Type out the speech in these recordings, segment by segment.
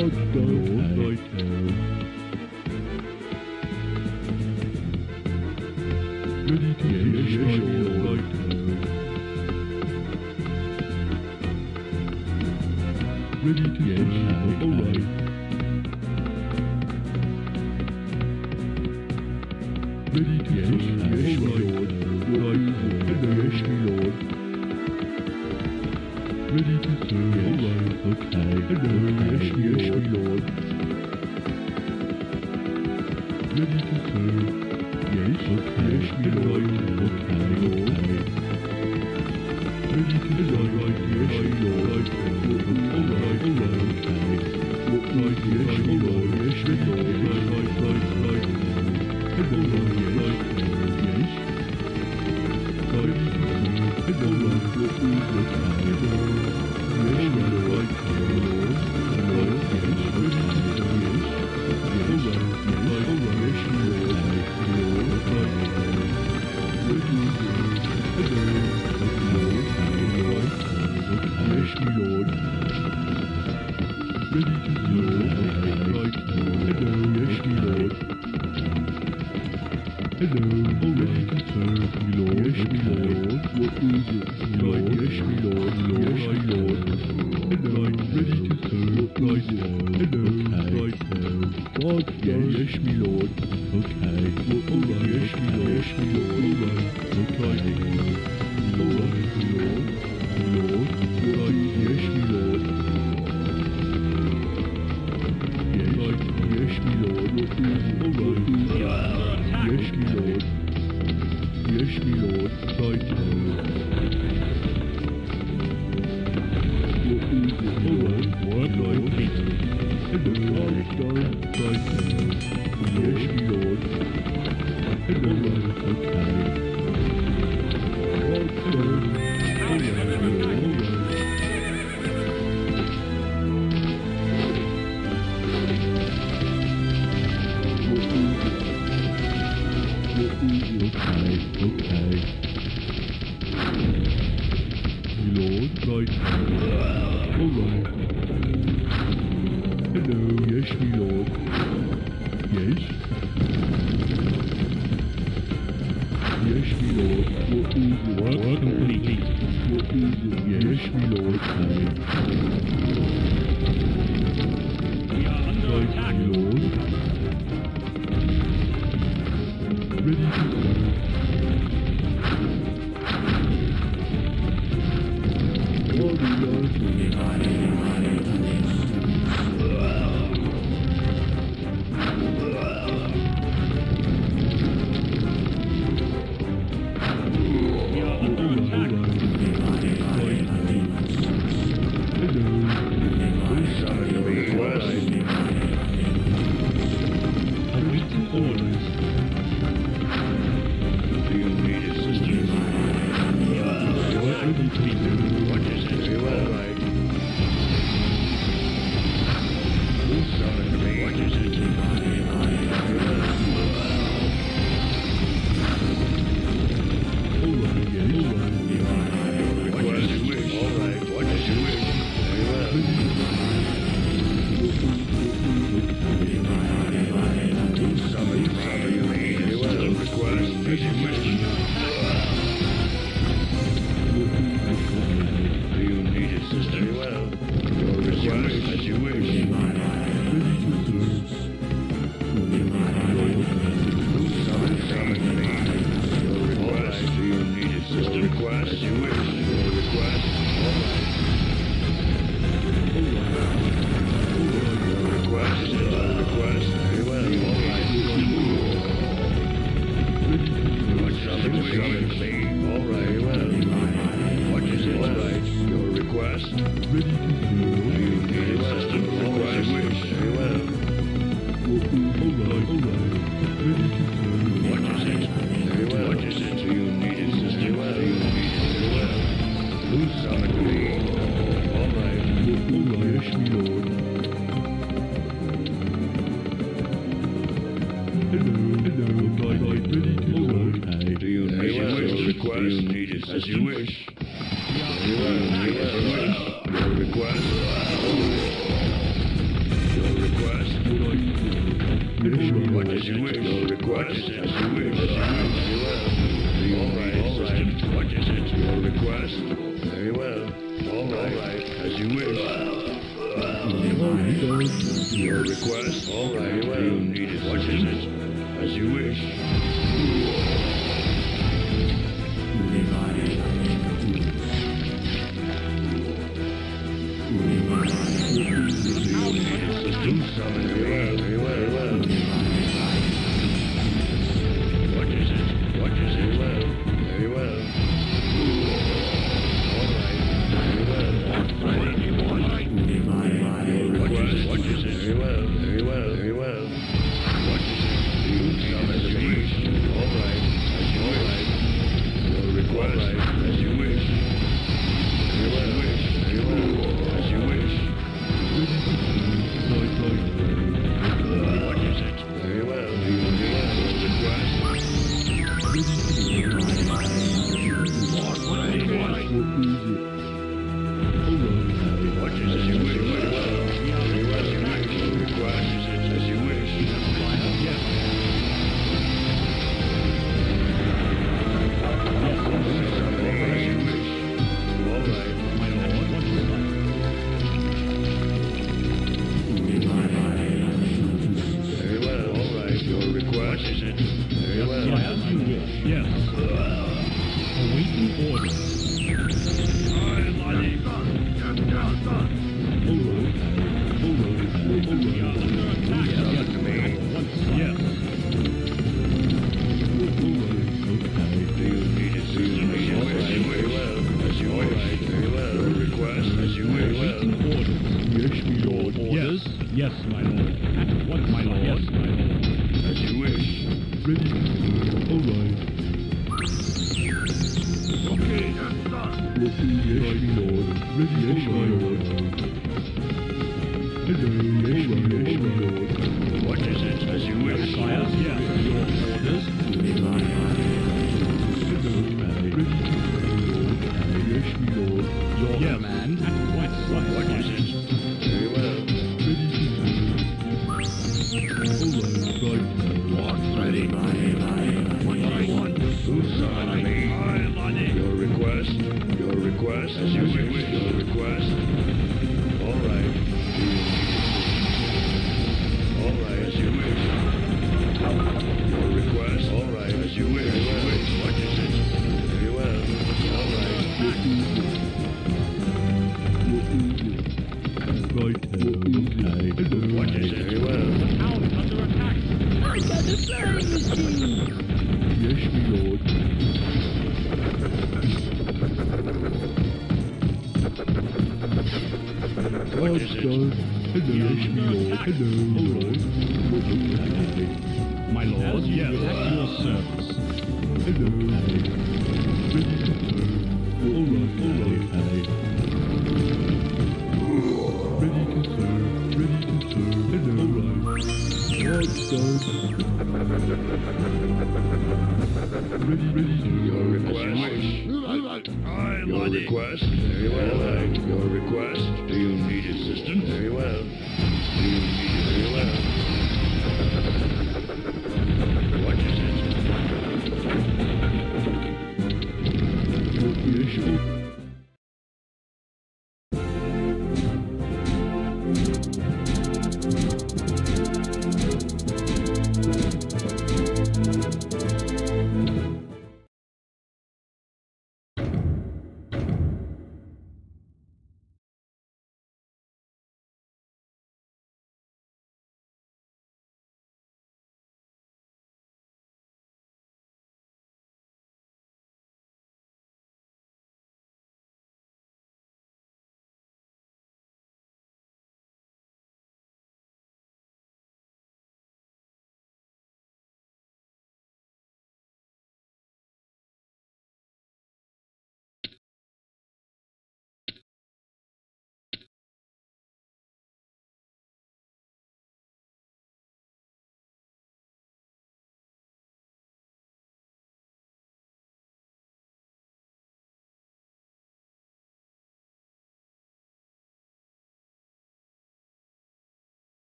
Ready to finish my. Ready to finish my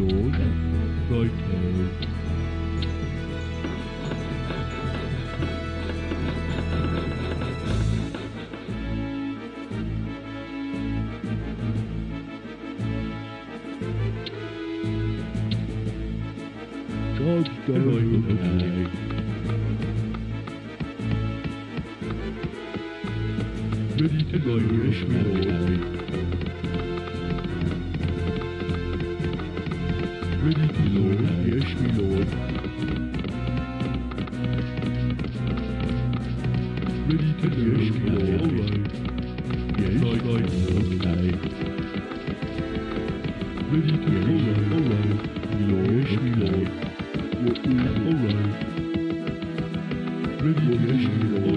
lộn coi thường Con trời hại Bên người người người Lord. Yes, me Lord. Ready to go. Yes, me Lord. All right. Yes. Right, Ready to yes, Me Lord. Yes, me Lord. alright. Ready to go. Yes, me Lord.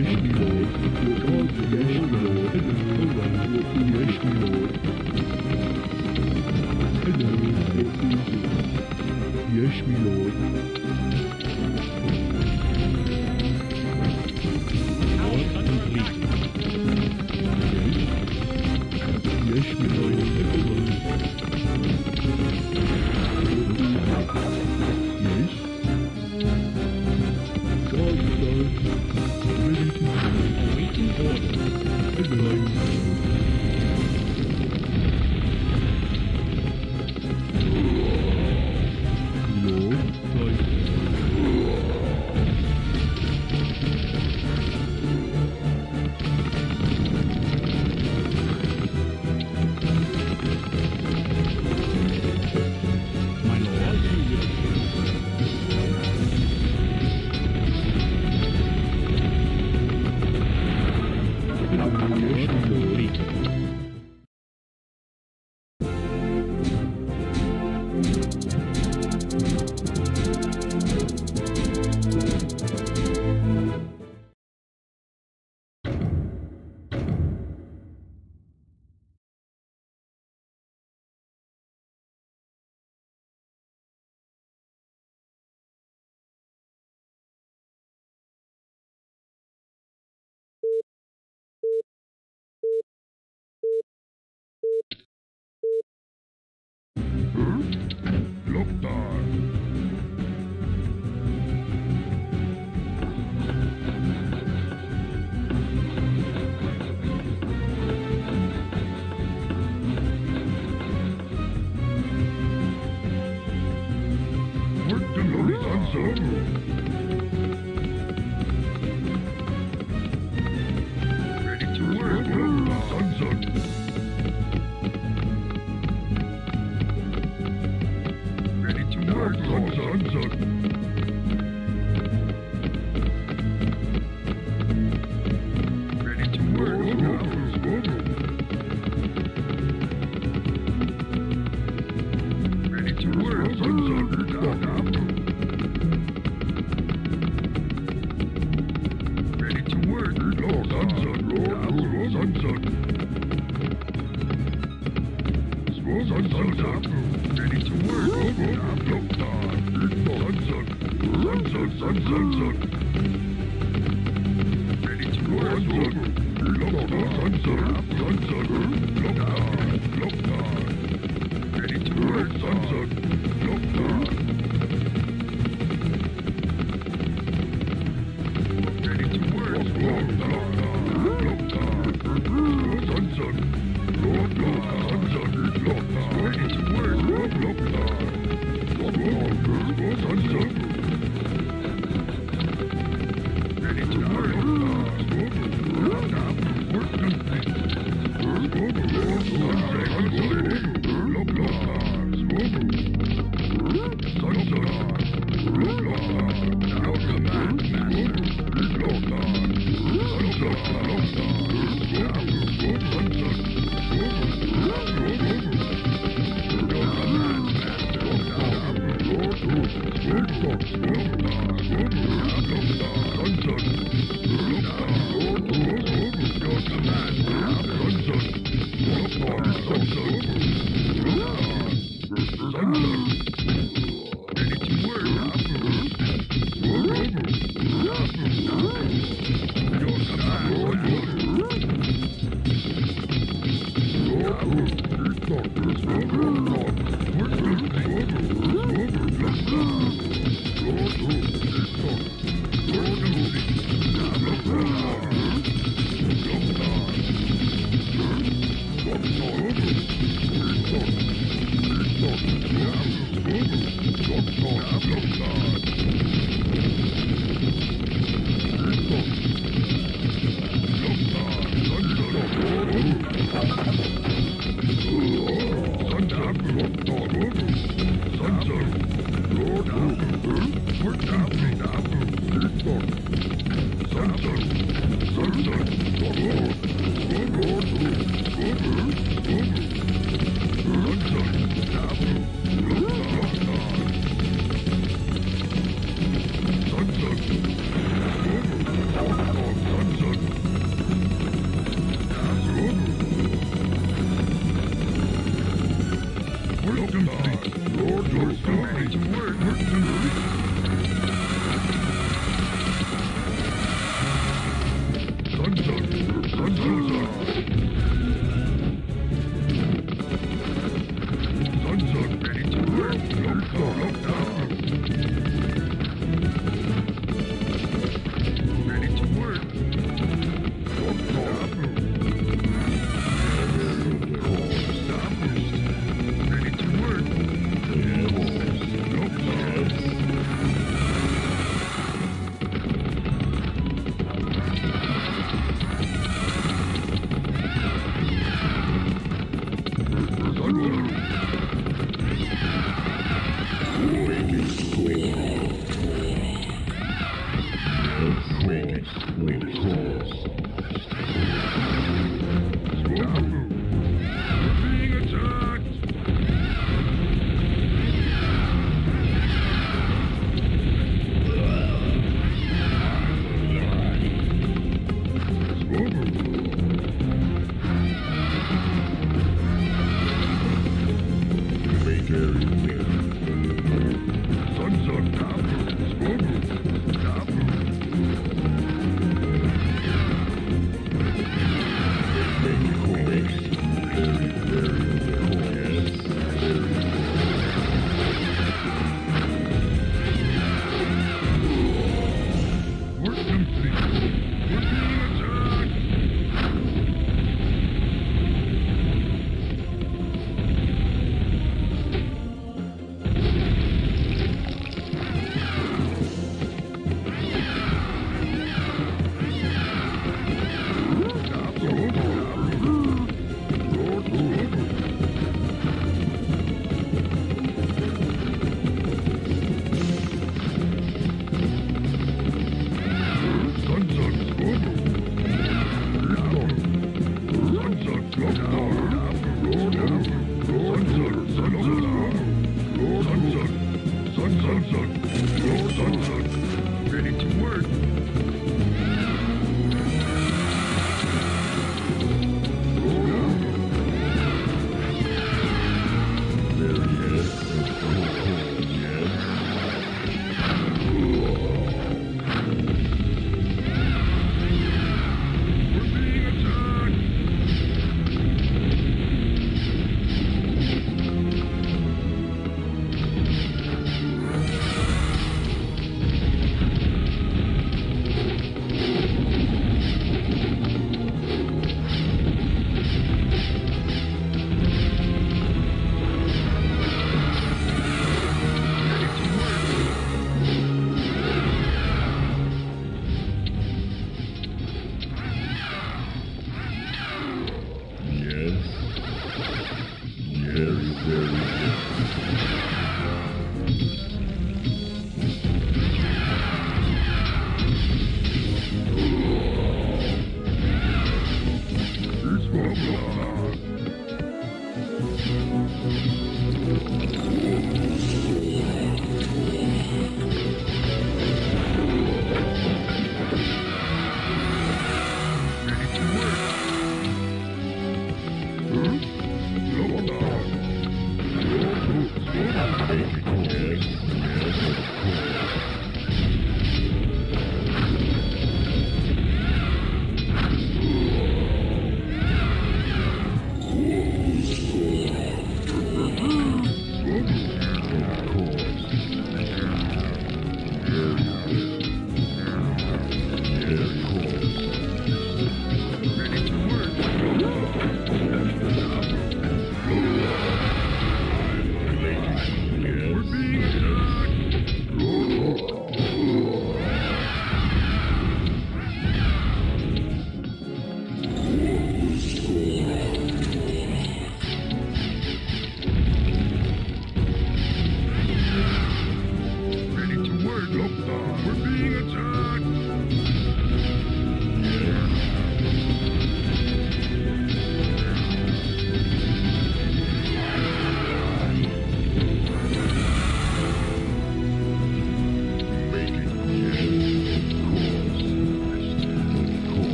Thank you.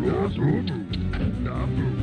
Ready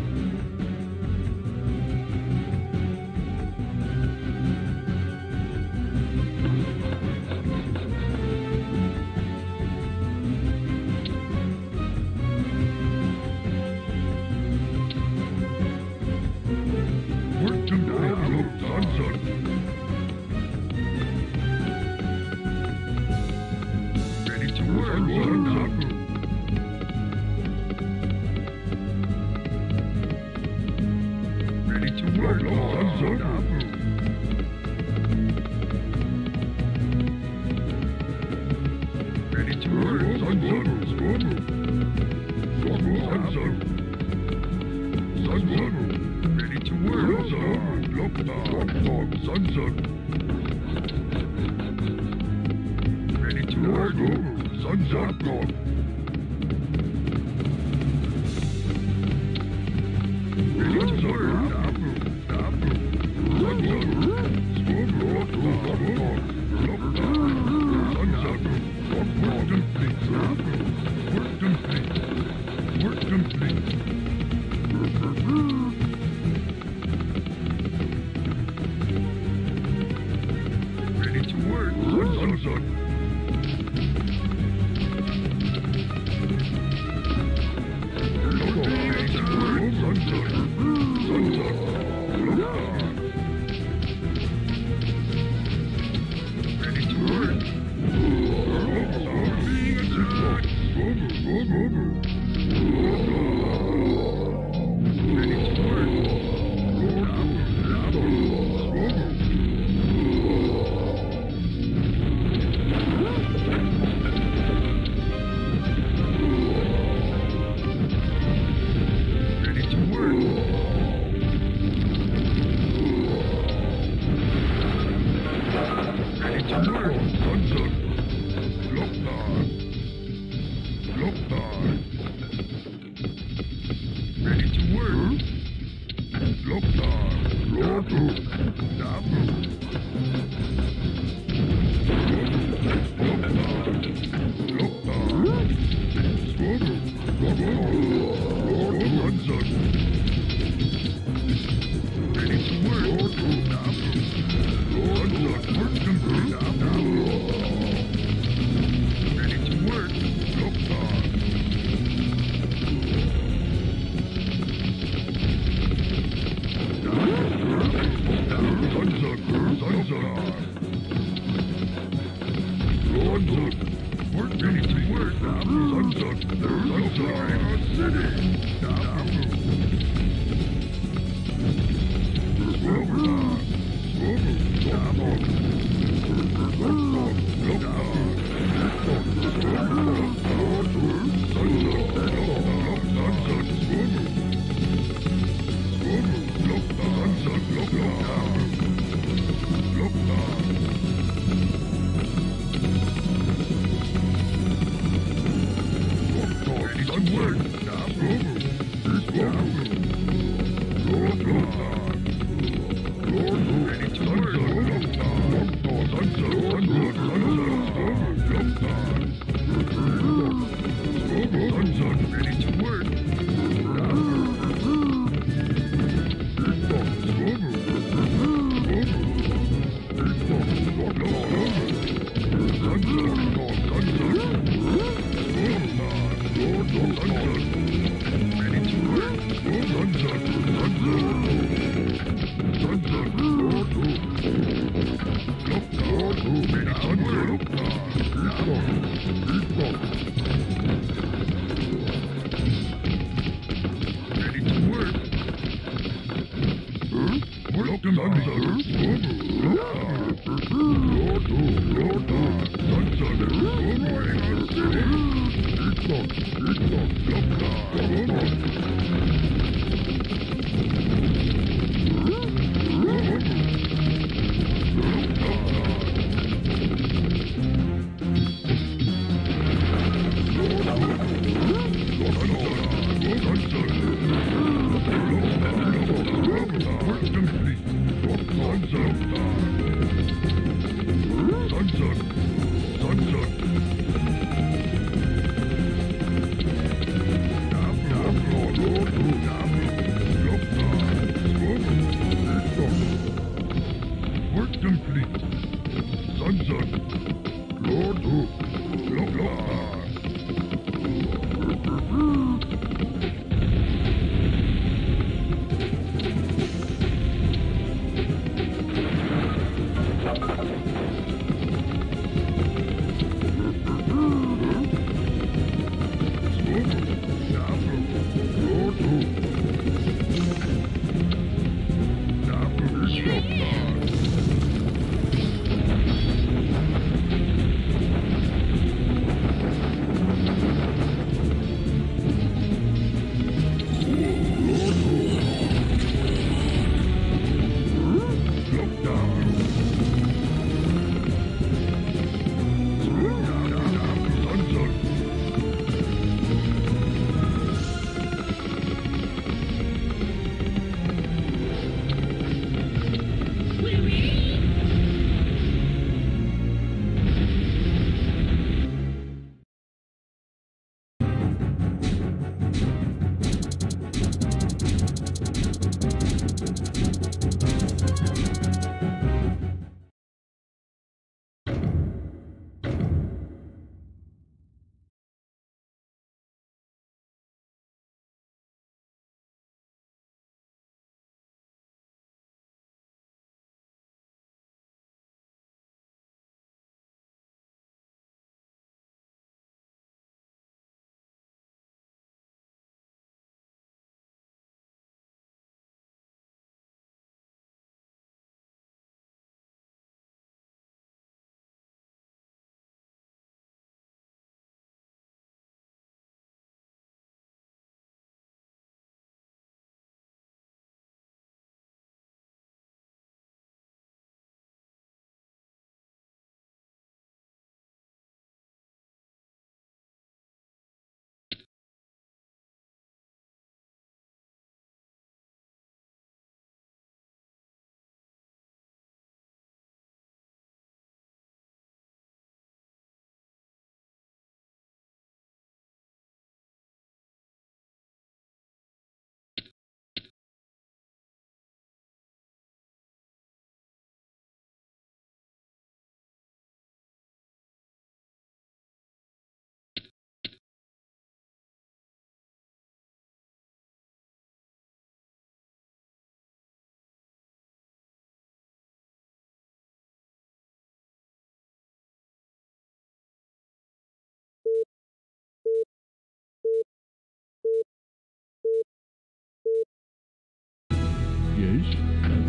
Yes.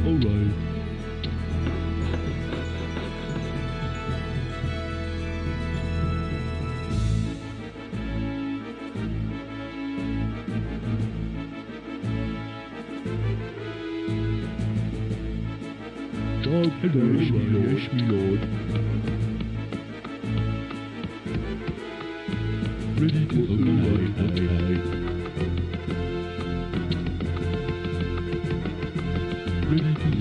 All right. Dog, hello, yes, lord. Yes, lord. Ready to go.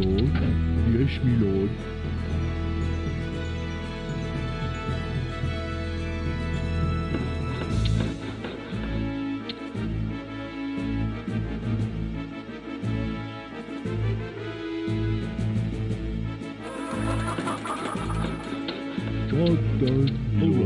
Milord. Yes, Milord. Oh, God.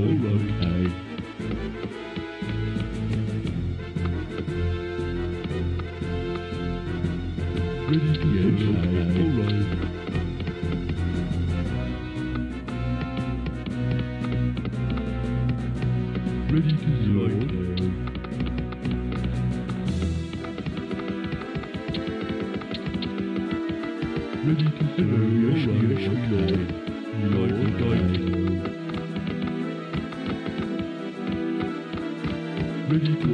really consider your reaction Lord. Lord, Lord. Ready to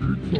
Ready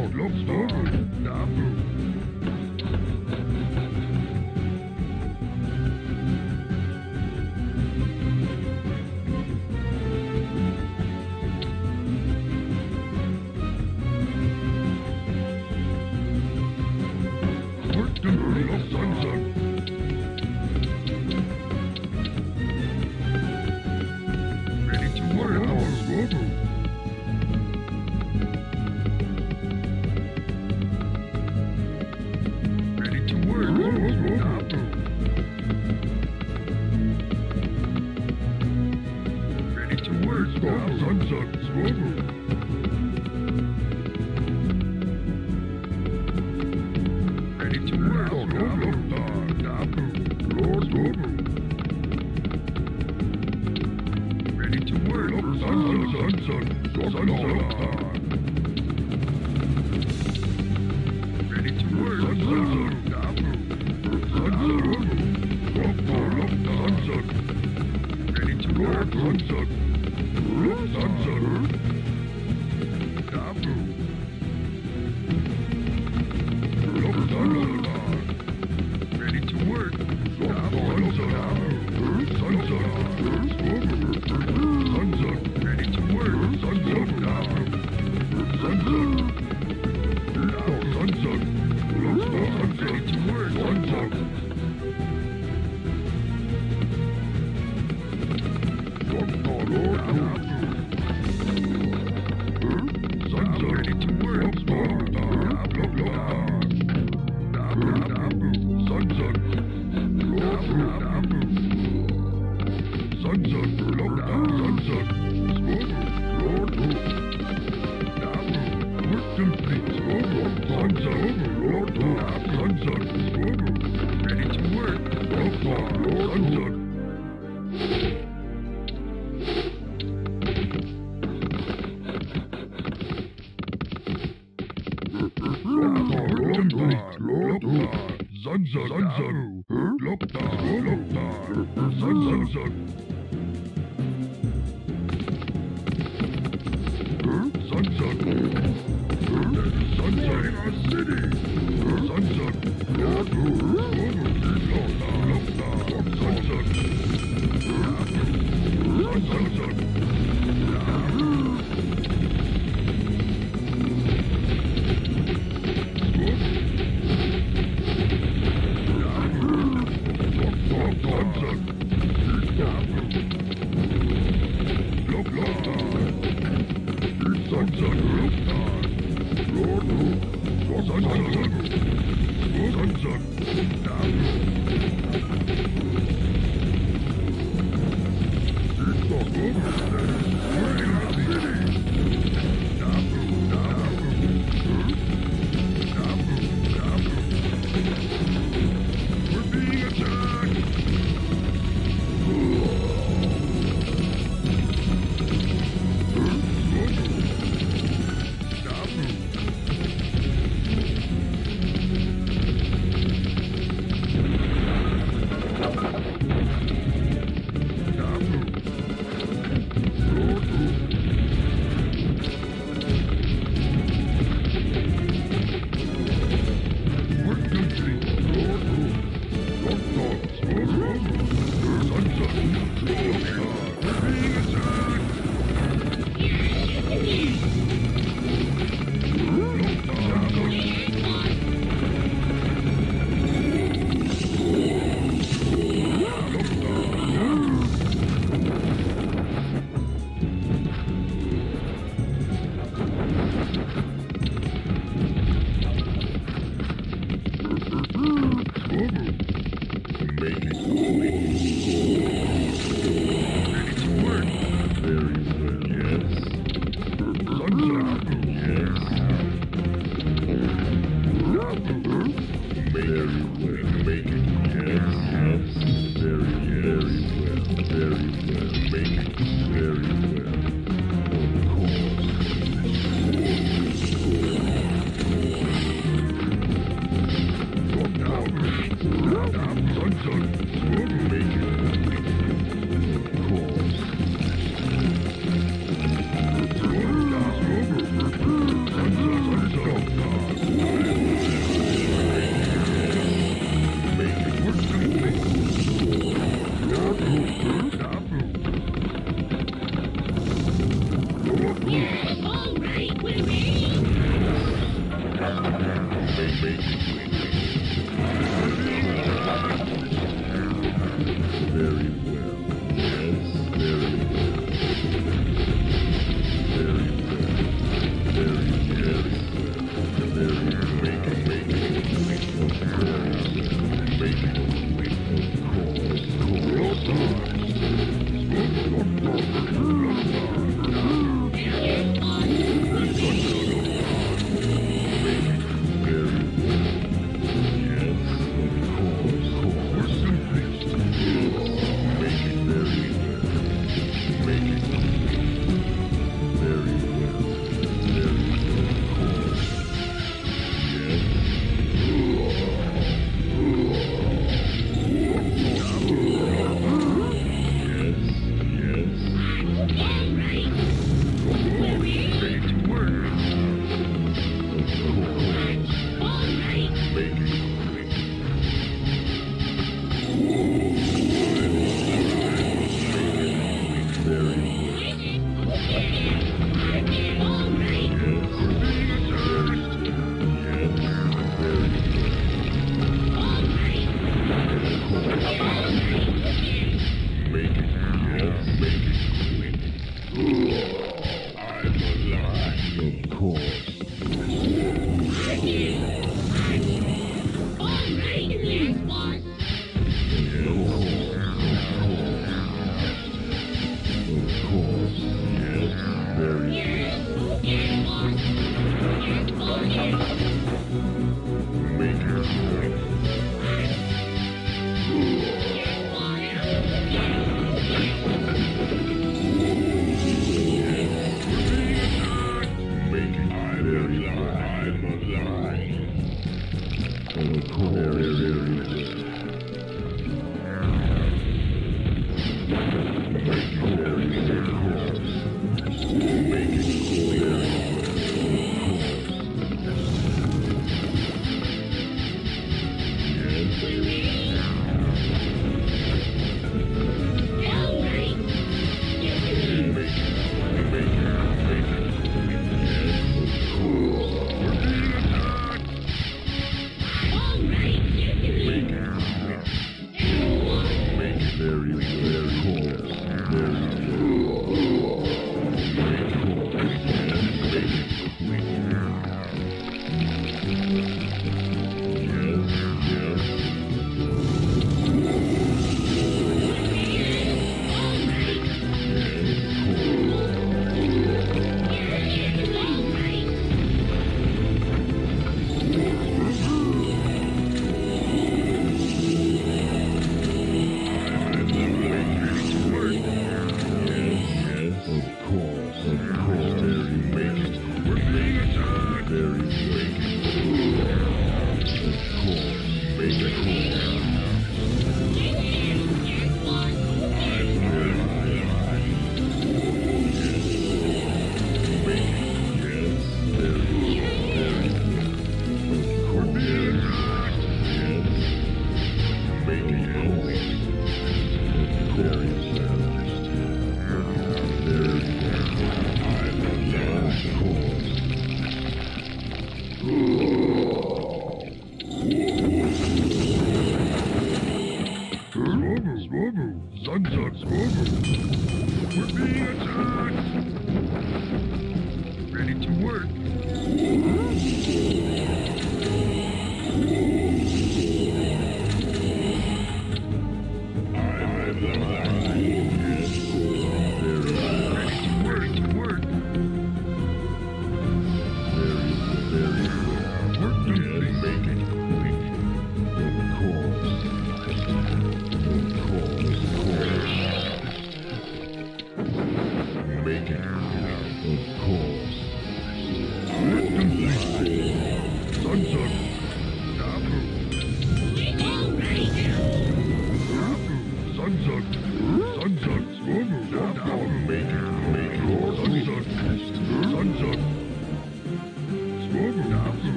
to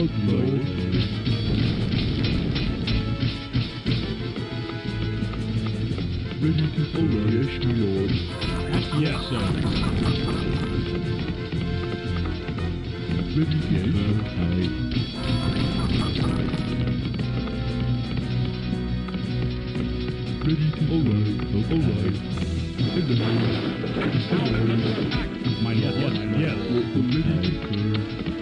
Ready to follow, yes, my lord. Yes, sir. Ready, yes. Okay. Ready to alright, alright. Hello. Hello. My lord, yes. Ready to go.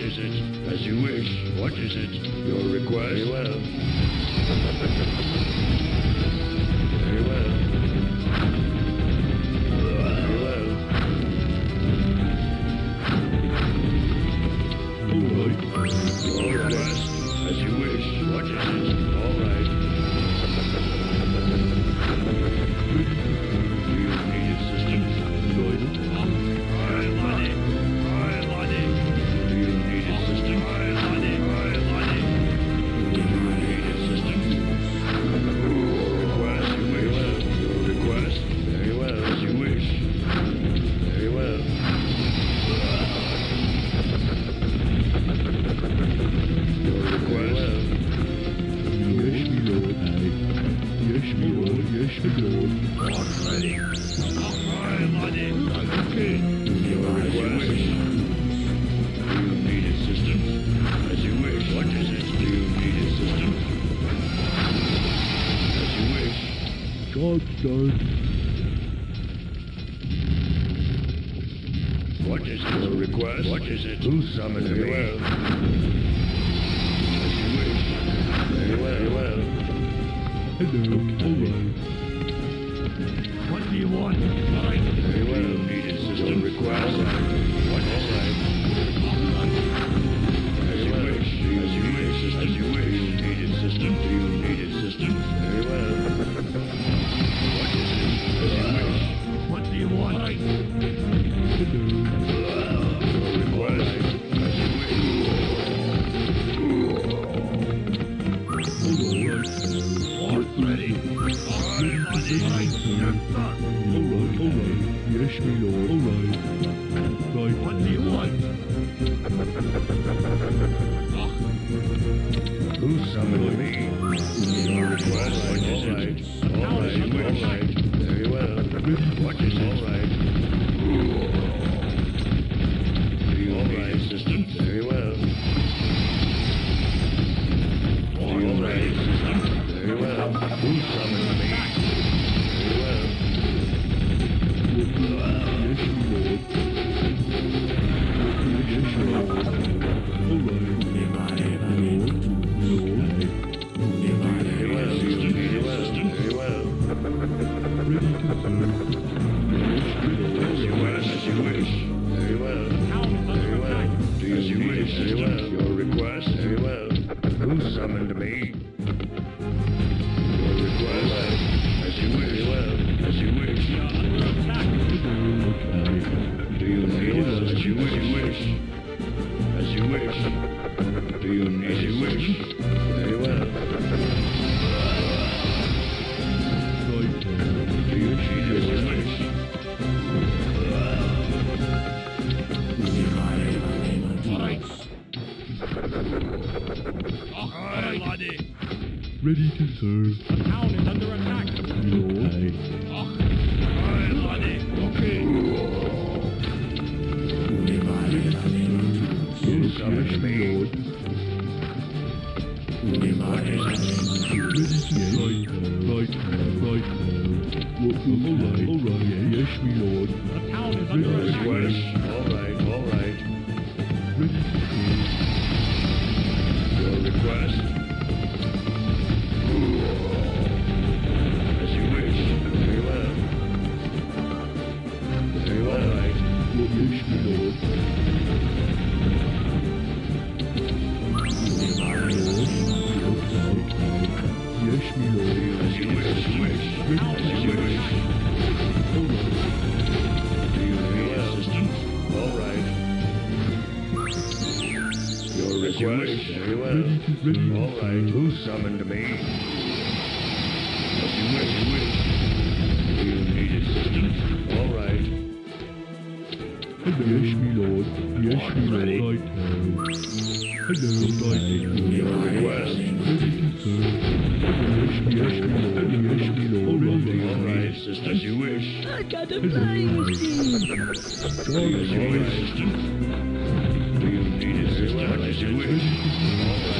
What is it? As you wish. What is it? What is it? Who summoned me? All right, who summoned me? Do as you wish. You need assistance? All right. Yes, me lord. Yes, me lord. I Hello. Right. Your request. Yes, my lord. Yes, me lord. All right, just as you wish. I got a flying machine. All right, assistant. Do you need assistance? As you wish. All right.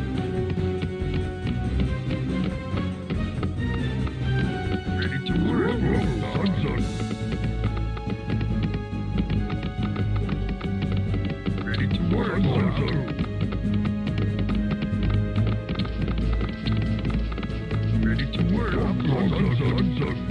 Johnson.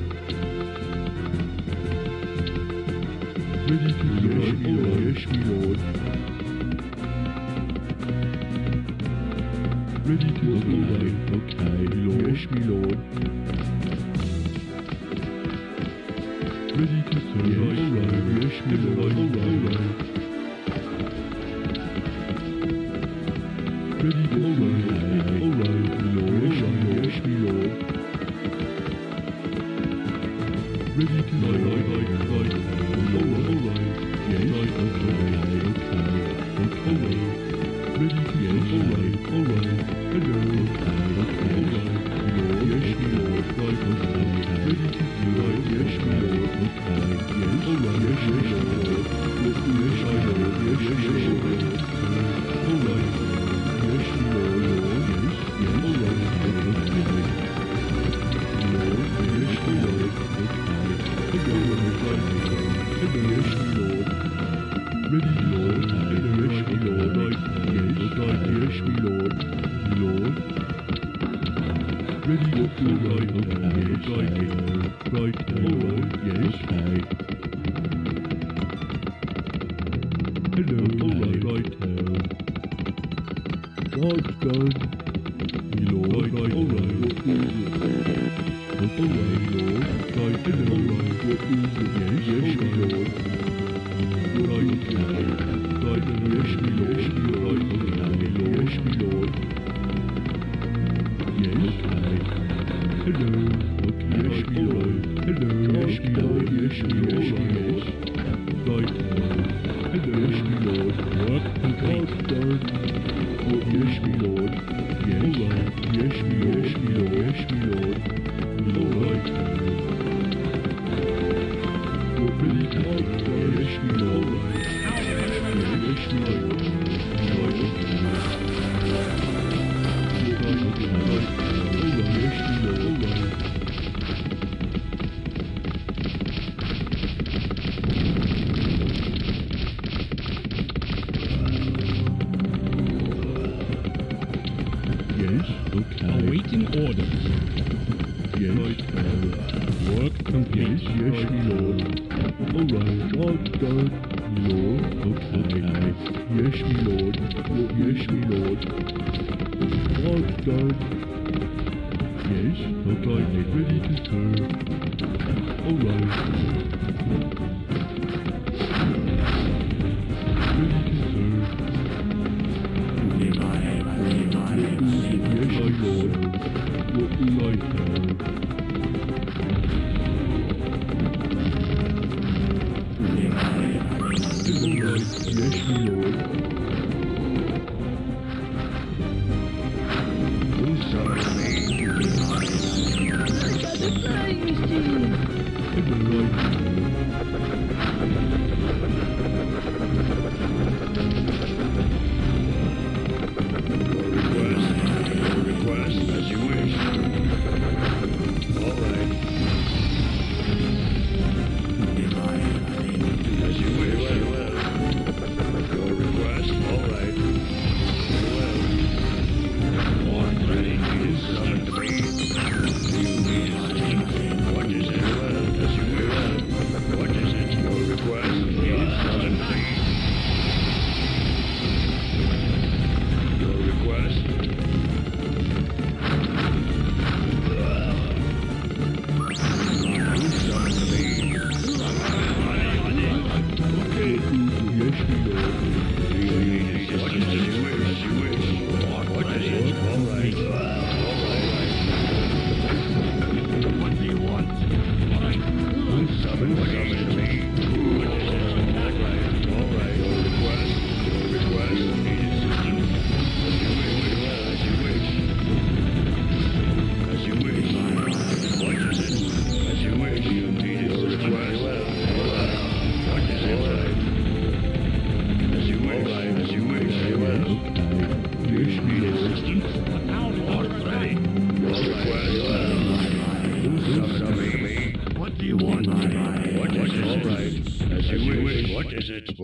Yes, me Lord. Yes, me Lord. Ready to obey. Lord. Yes, me Lord. Ready to serve. Yes, me Lord. Yes, me Lord. All right.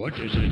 What is it?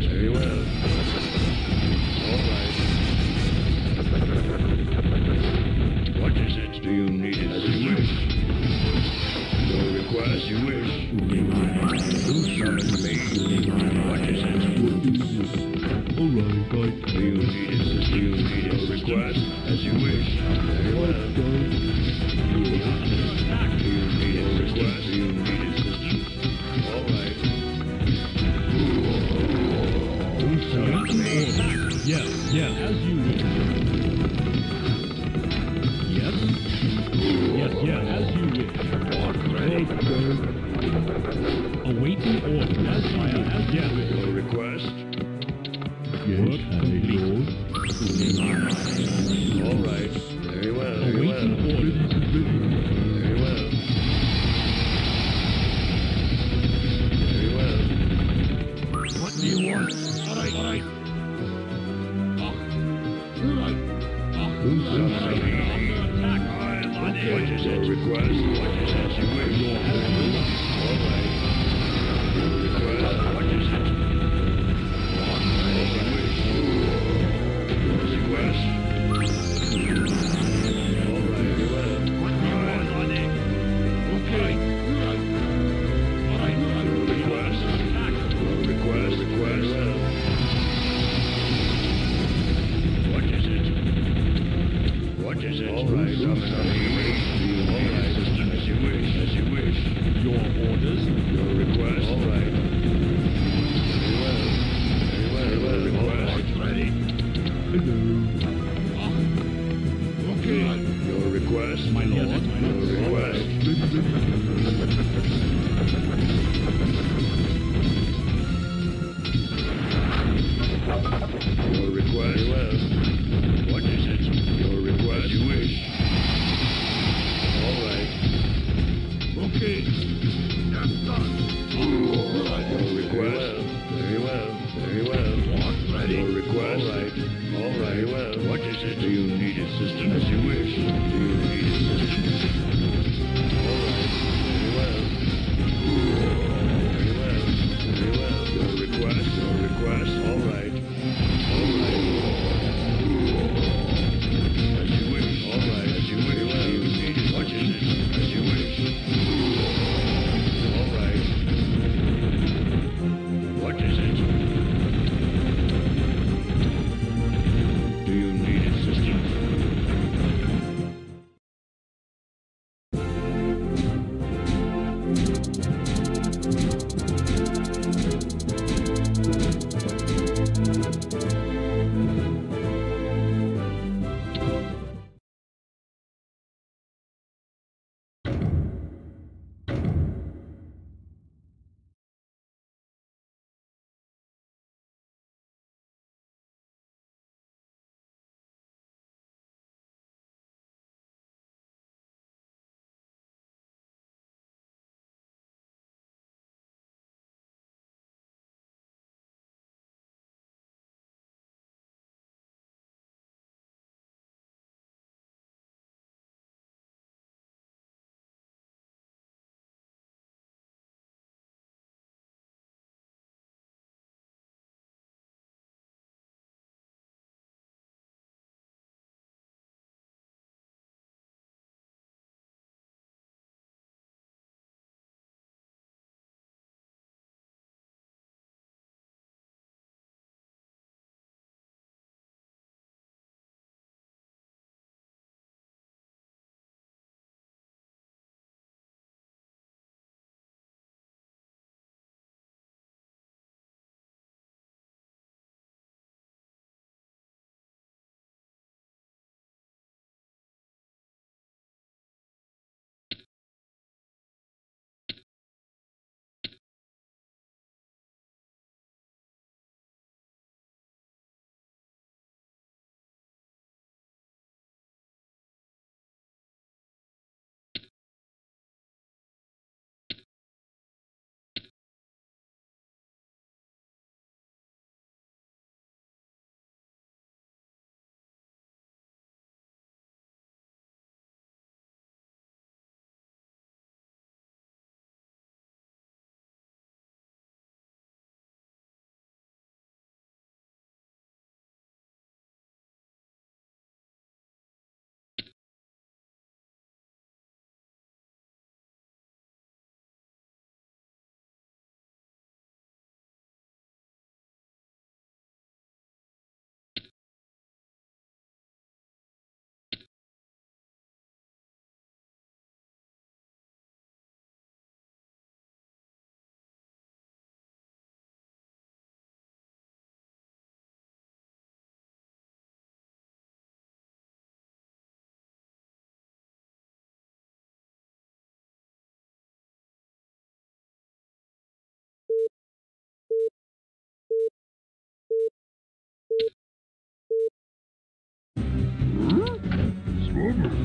Anna.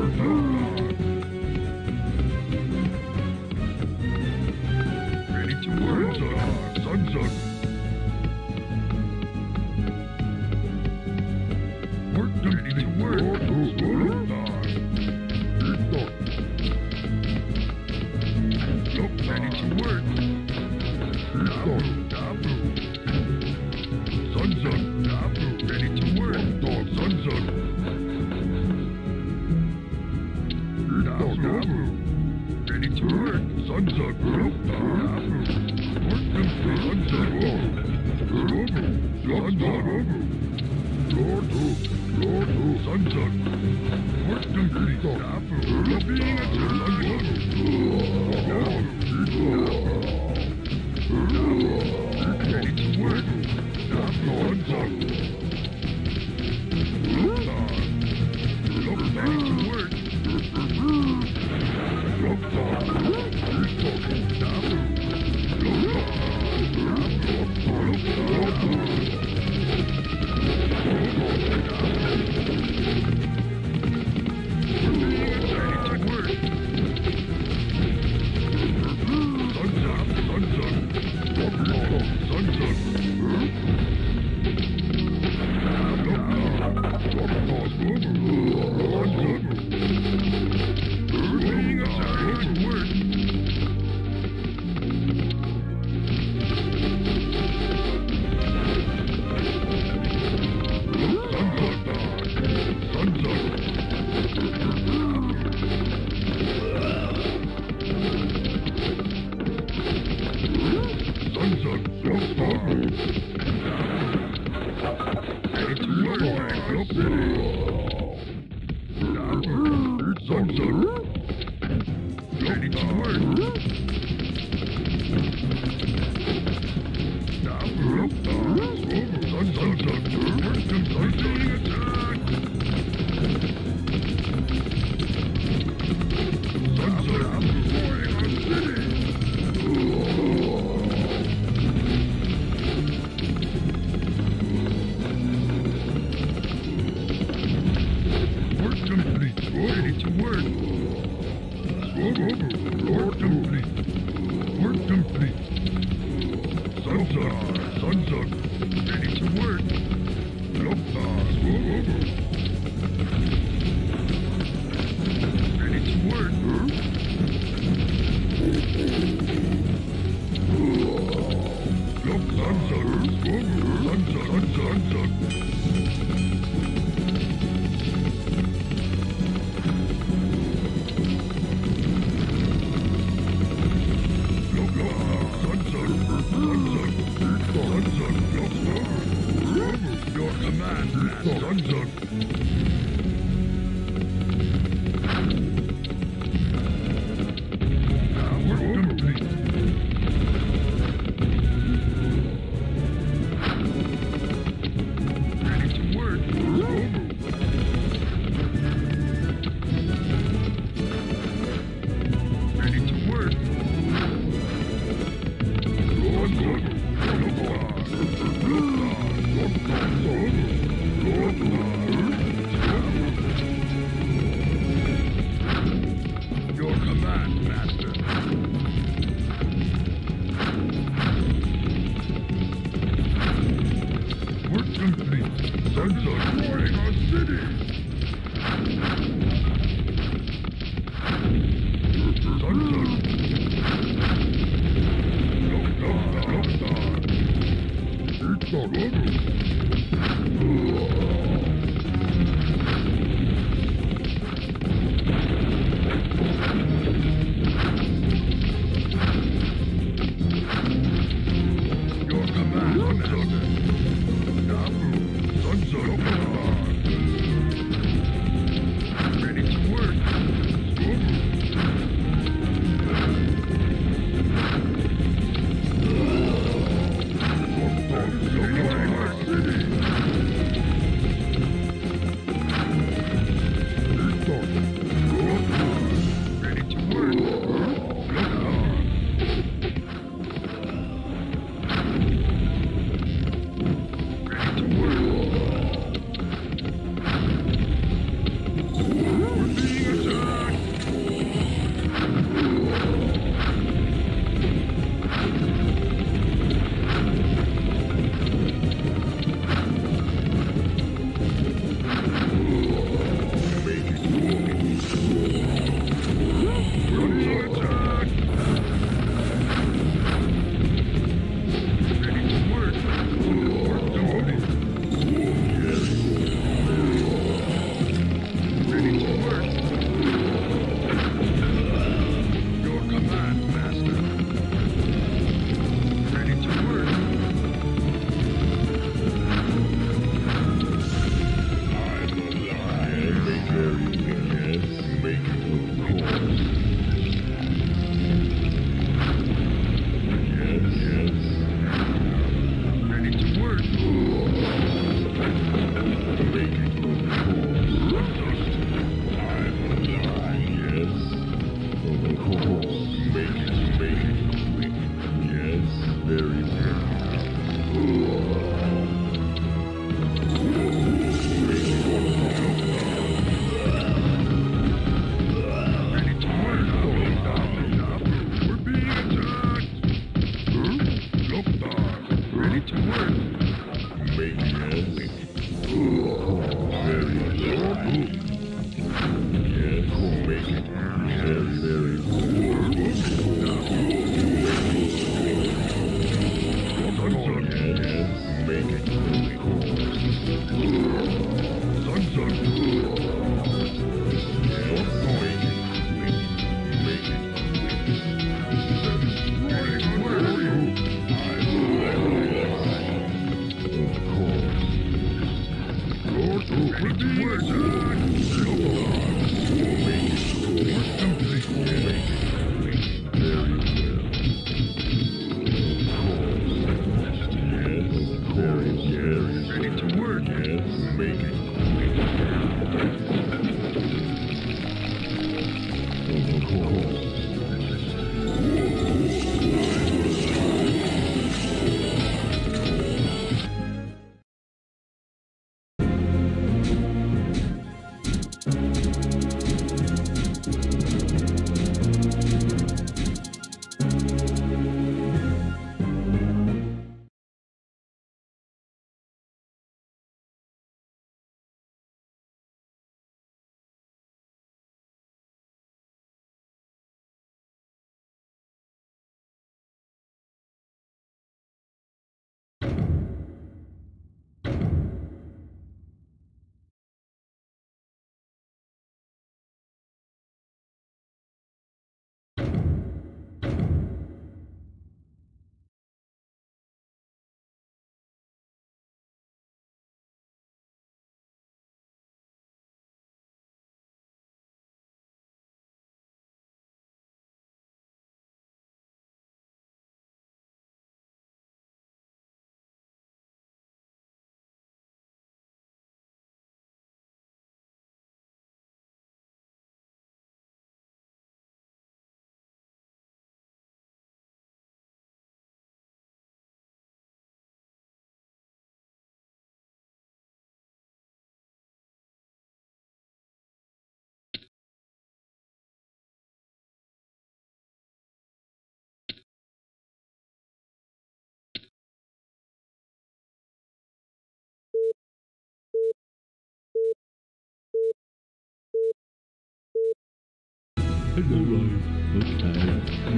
Hello. Right. Okay.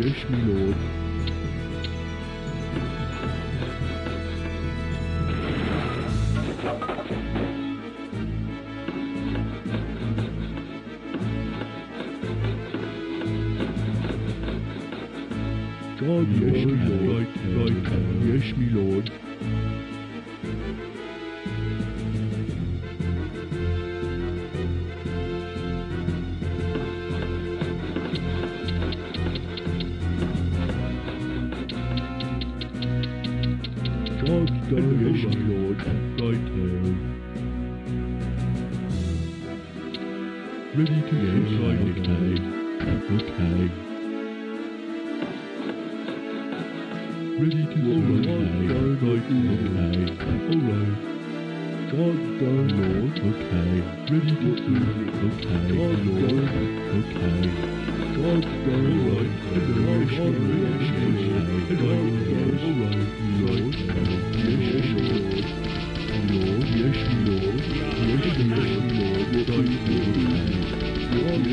Yes, my lord. God, yes, my lord. Right, right. Yes, my lord. Ready to yes, right, okay. Okay. Ready to all right, right, right, okay. All right. God, God, Lord, okay. Ready to serve, okay. Lord, okay. God, God, all right. Hello, yes, my lord, yes, okay. Hello, God, all right, Lord, yes, Lord. Lord, yes, Lord. Yes, Lord. What are you doing? Lord, yes, Lord. Yes, Lord.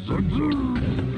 Zerg.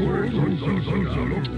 Ready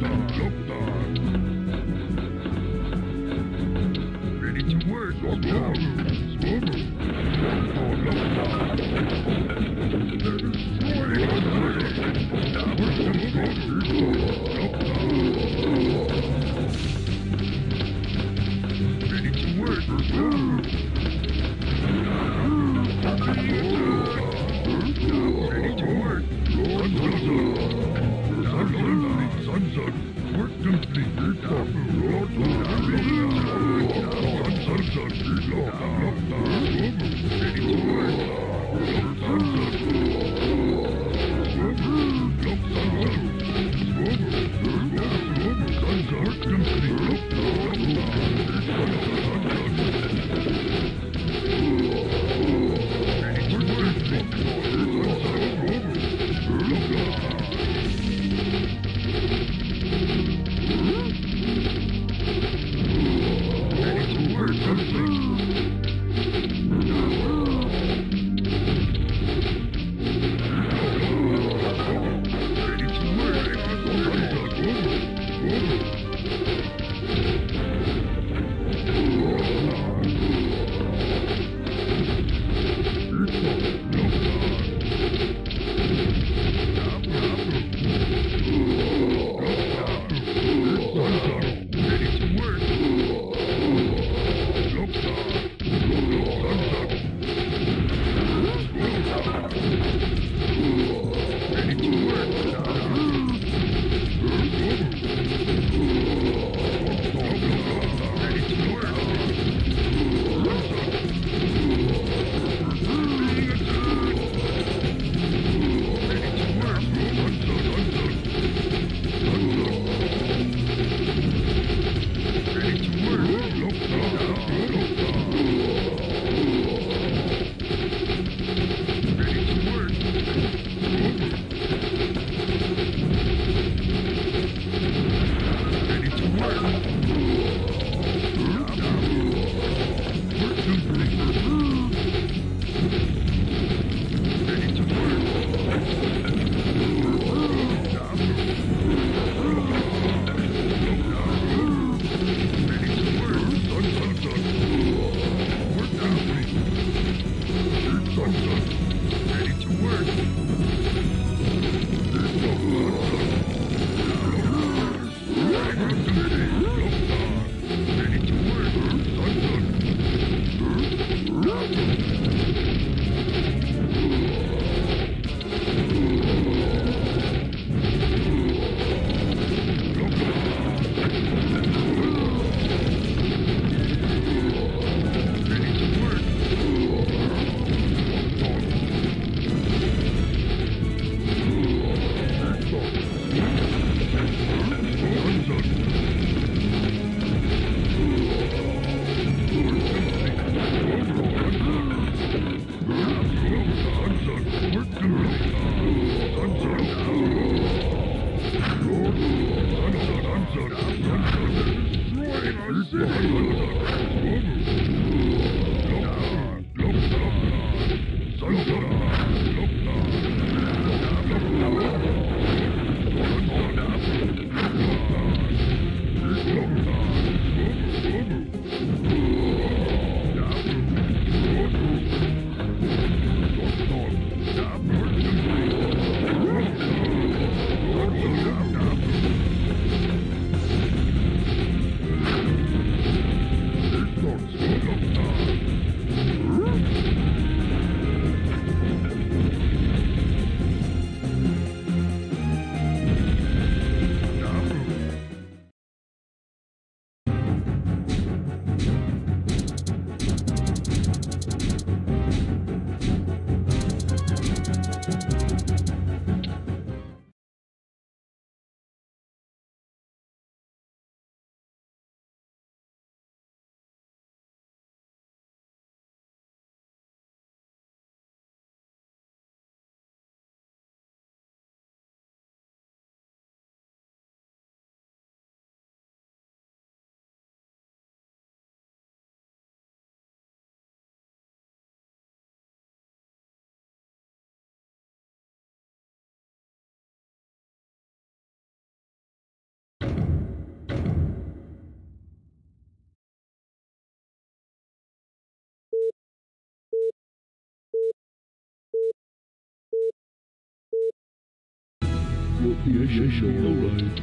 yes, yes, my lord.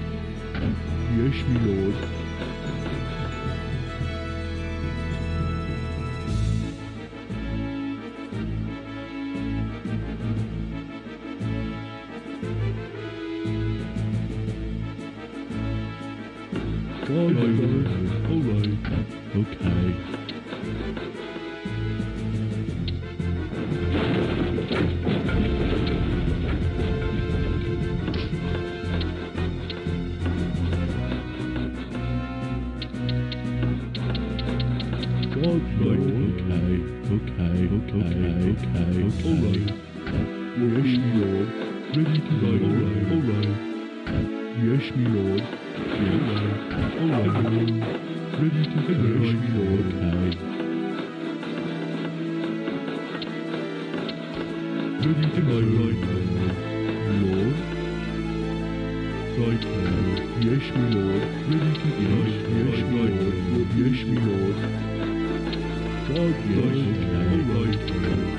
Yes, my lord. God, my lord. All right. Okay. Okay. Okay. All right. Yes, my lord. Ready to go. All right. All right. Yes, my lord. All right. All right. Ready to go. Yes, my lord. Ready to go. Right now. Lord. Right now. Yes, my lord. Ready to go. Yes, my lord. Yes, my lord. God, yes, okay.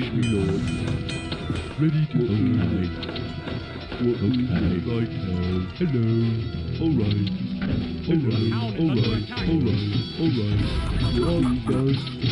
Yes, my lord. Ready to okay. Okay. Right now. Hello. All right. All right. All right. All right. All right. God, God. Yes.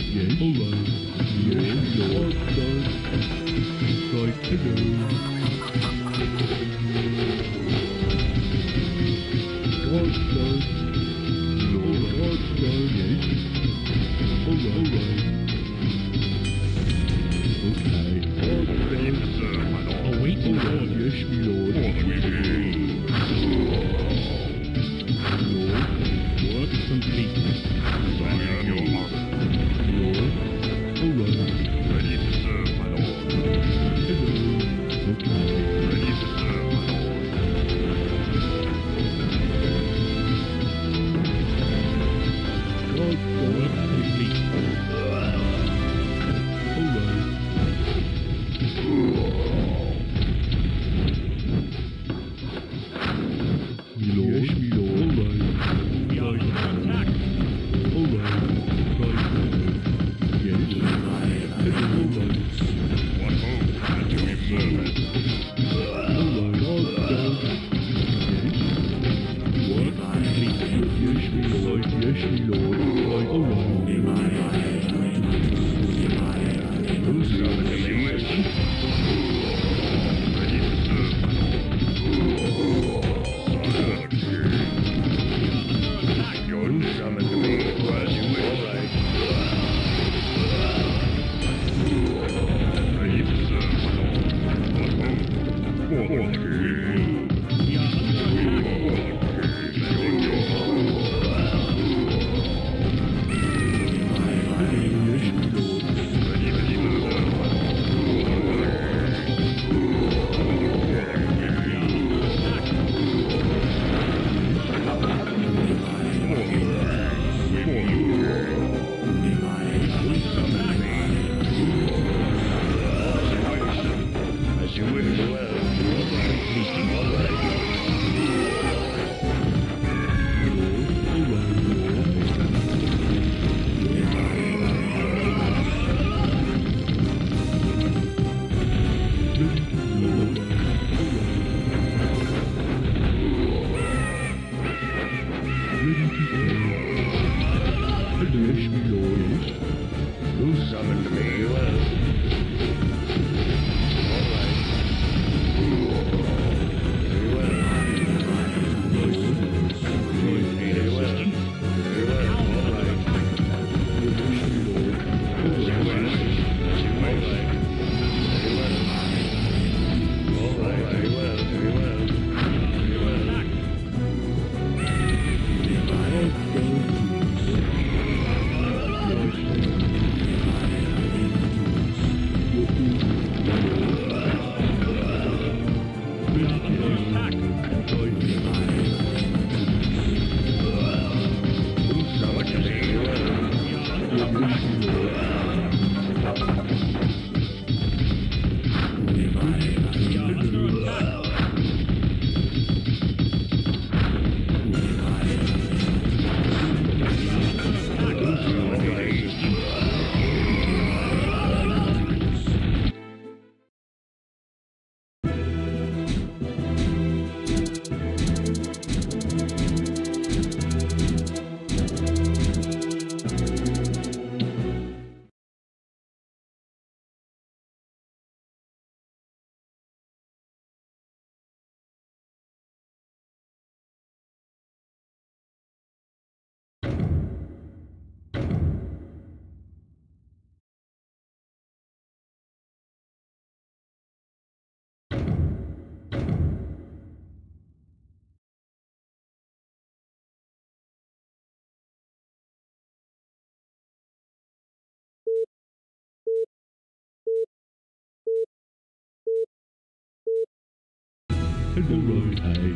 Hello, okay.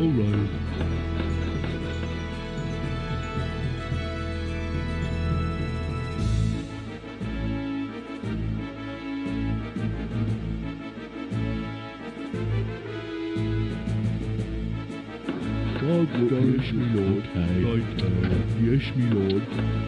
Alright. God, yes, me lord. Right, uh, yes, me lord.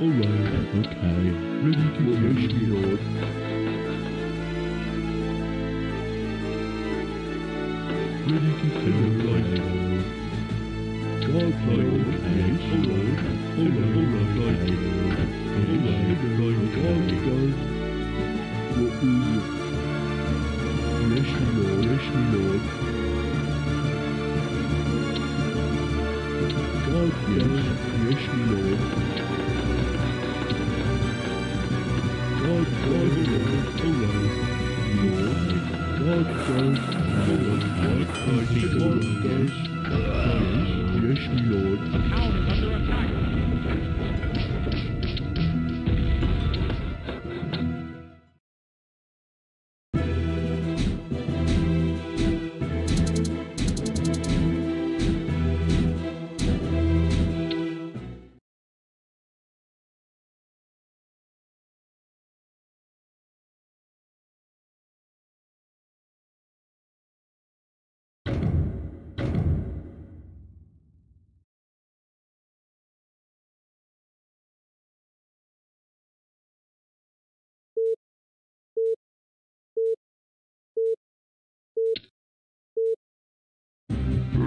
Alright. Alright, okay. Ready to. Yes, me. Ready to go. Right. God, Lord, yes, alright. Alright, alright, right. Alright, it? Yes, lord. Yes, lord. Yes. Lord.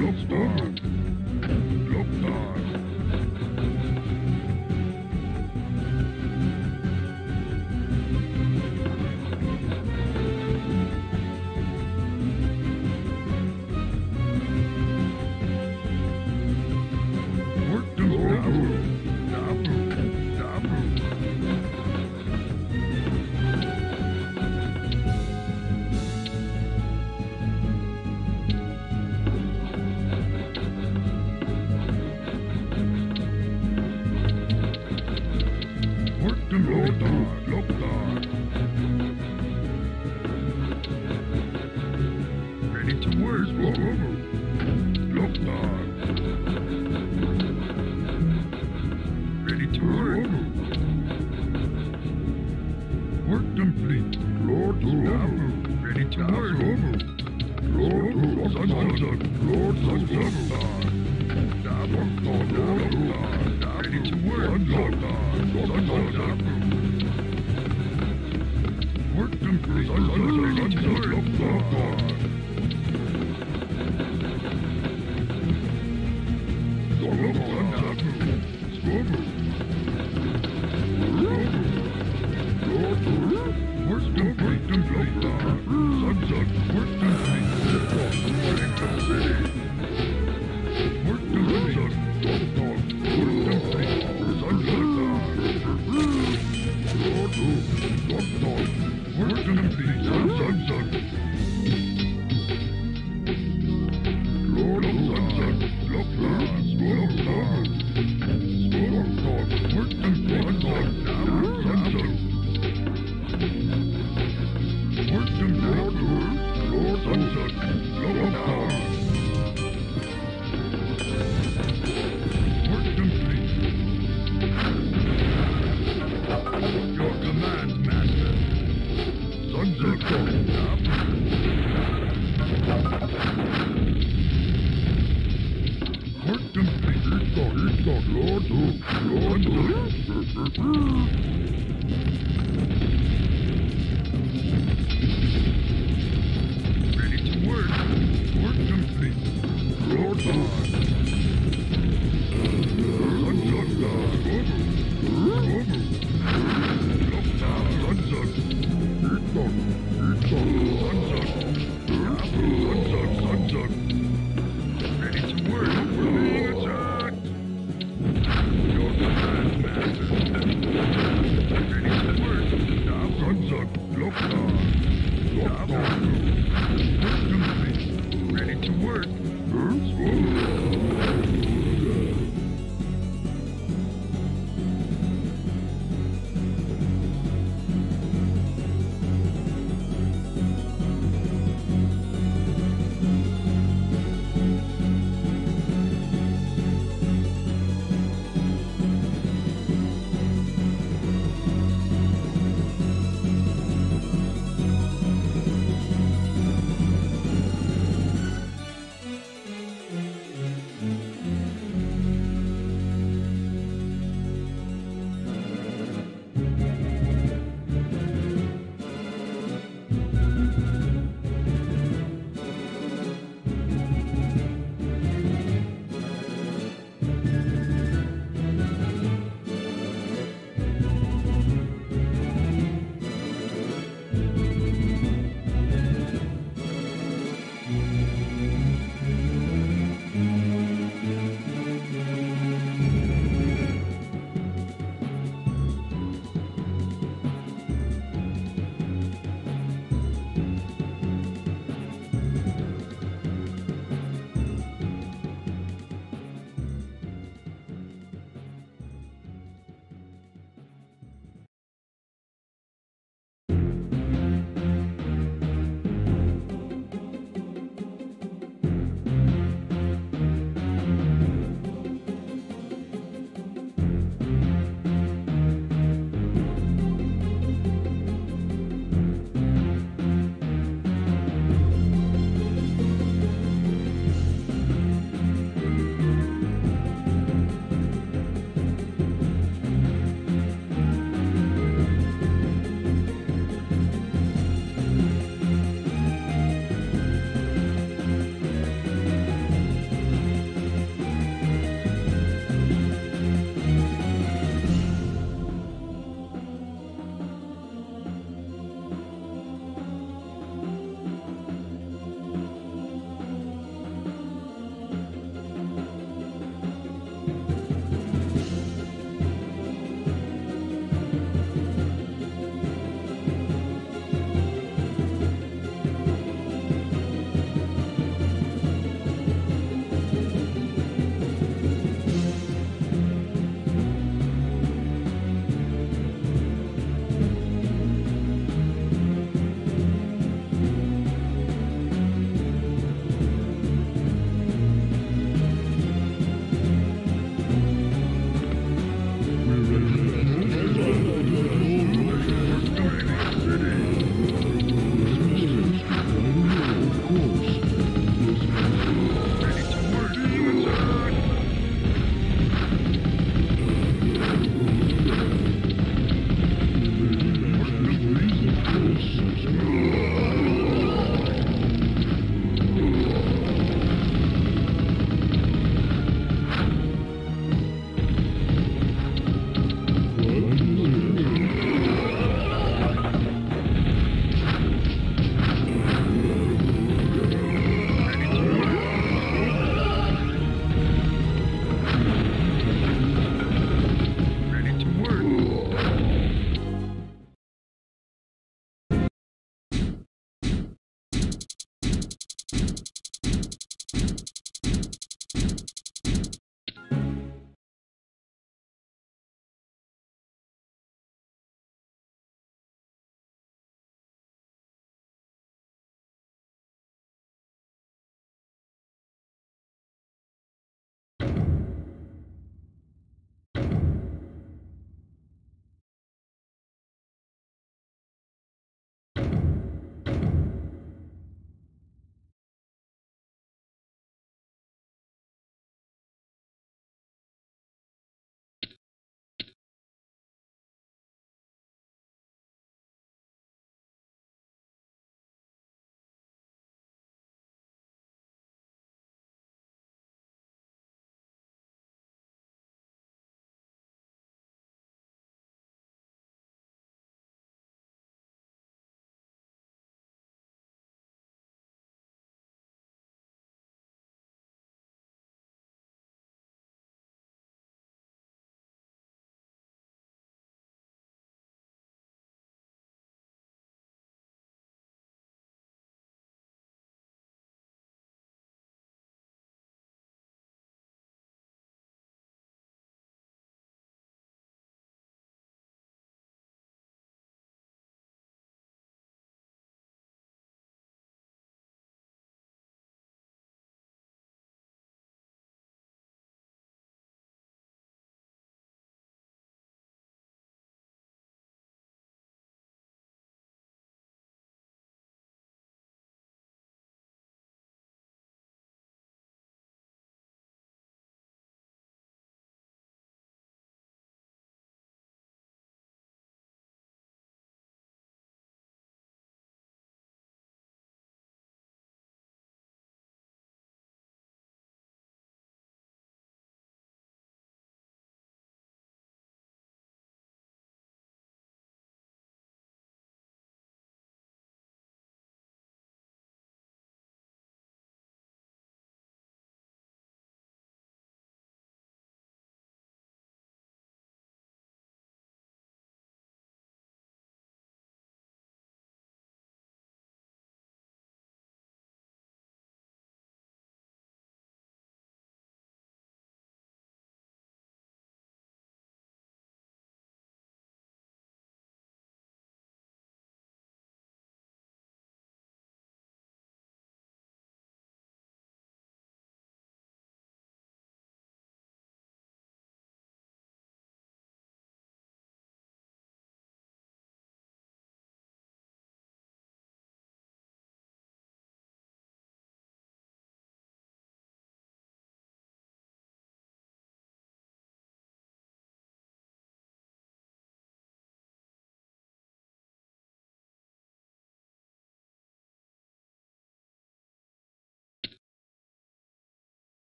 Ready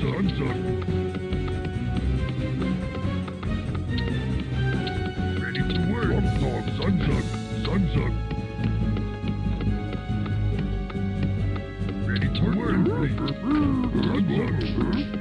Sunset. Uhum.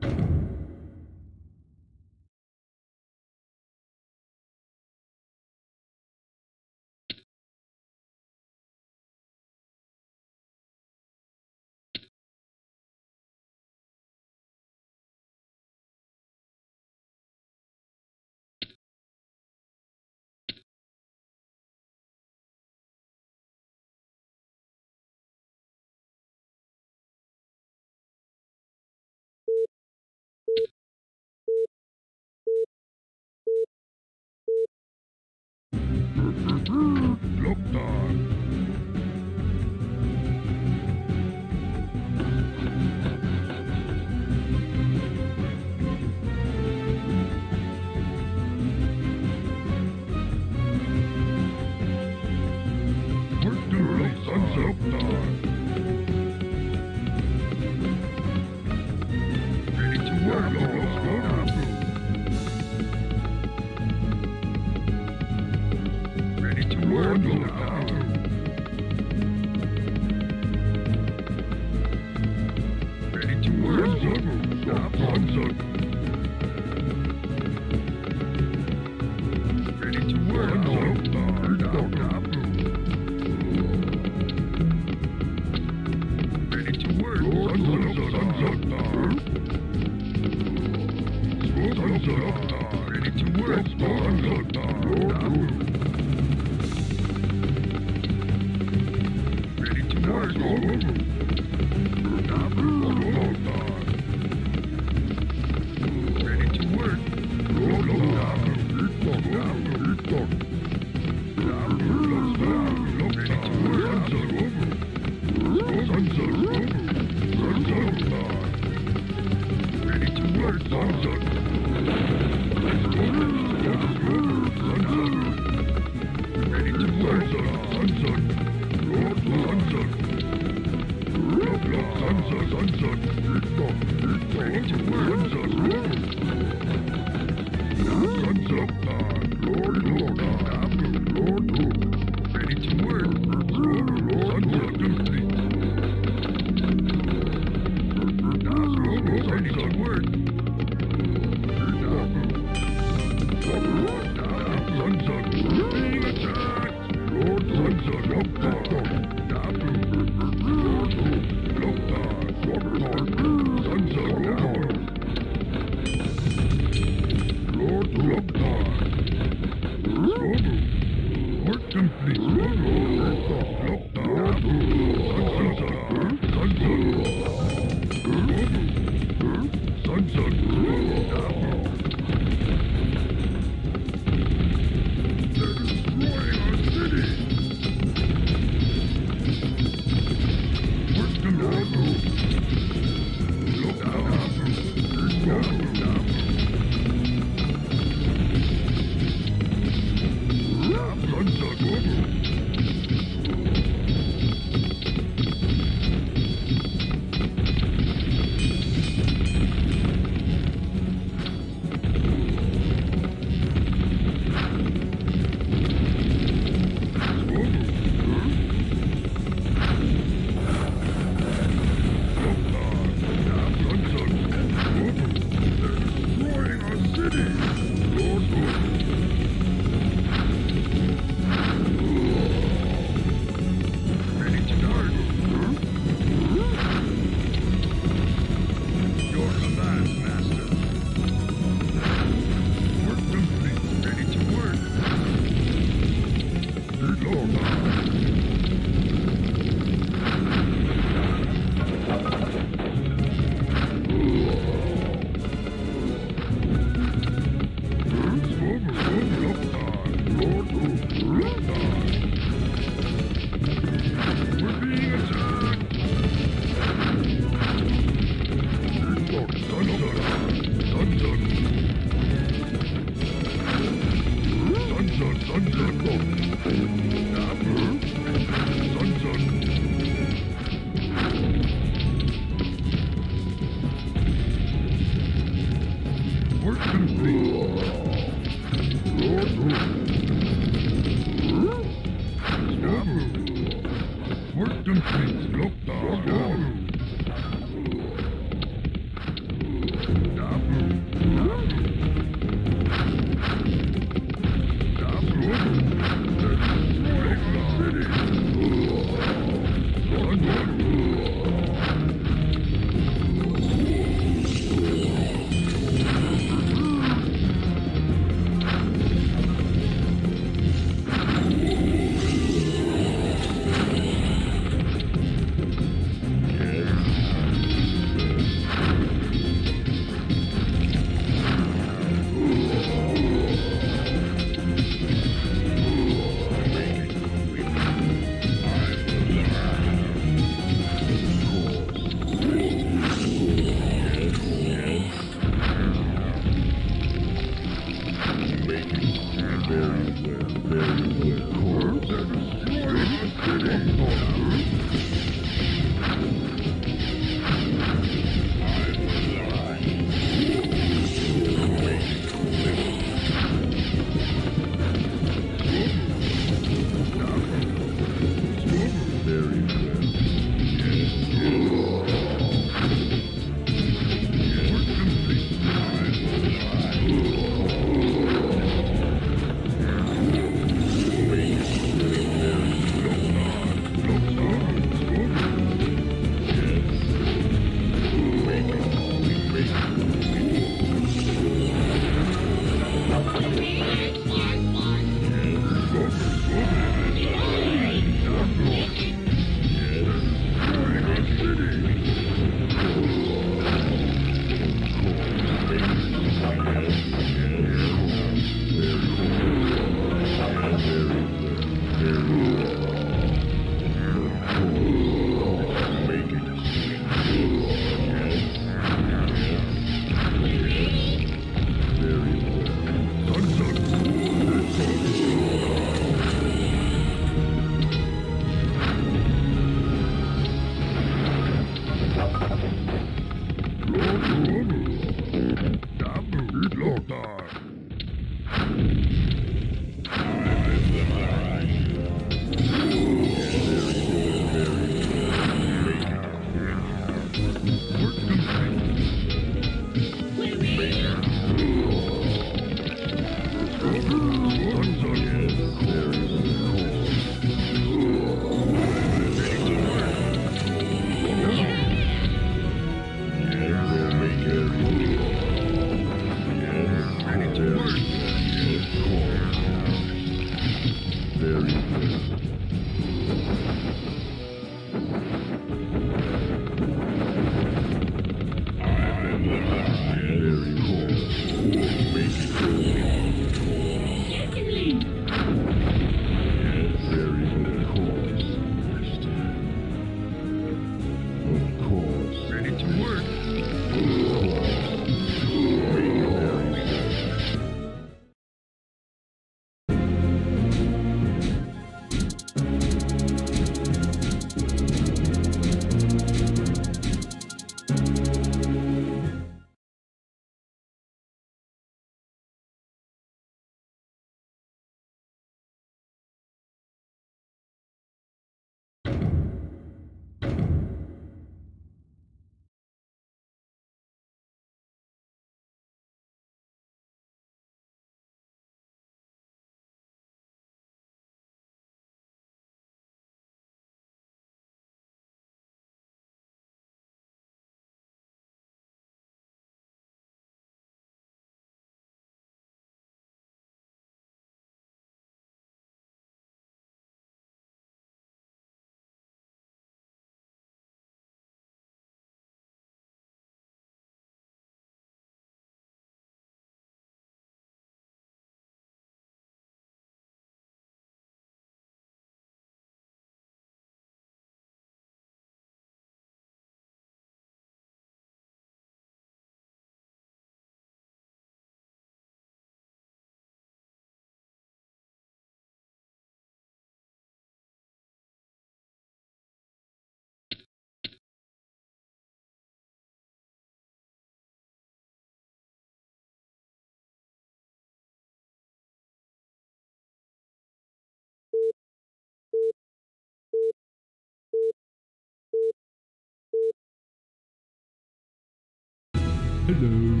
Hello.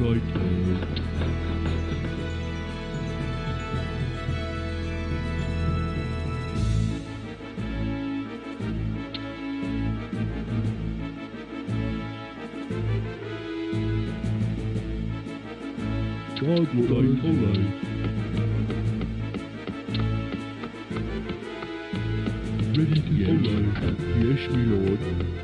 Like Child like Polo. Ready to follow. Yes, my lord.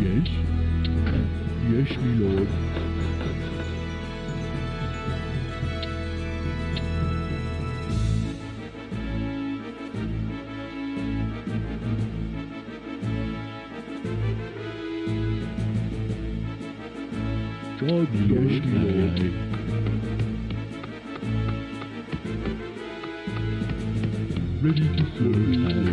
Yes? Yes, my lord. God, yes, my lord. Ready to serve.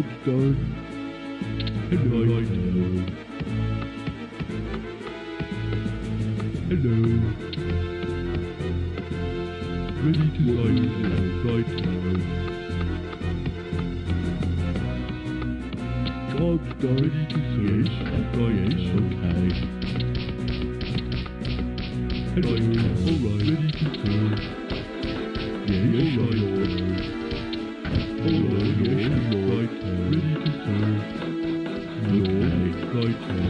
monster. Hello. Hello. Ready to light now, right now. God's ready to search, yes, okay. Hello, alright, ready to search. Yes, alright. 嗯。有你开始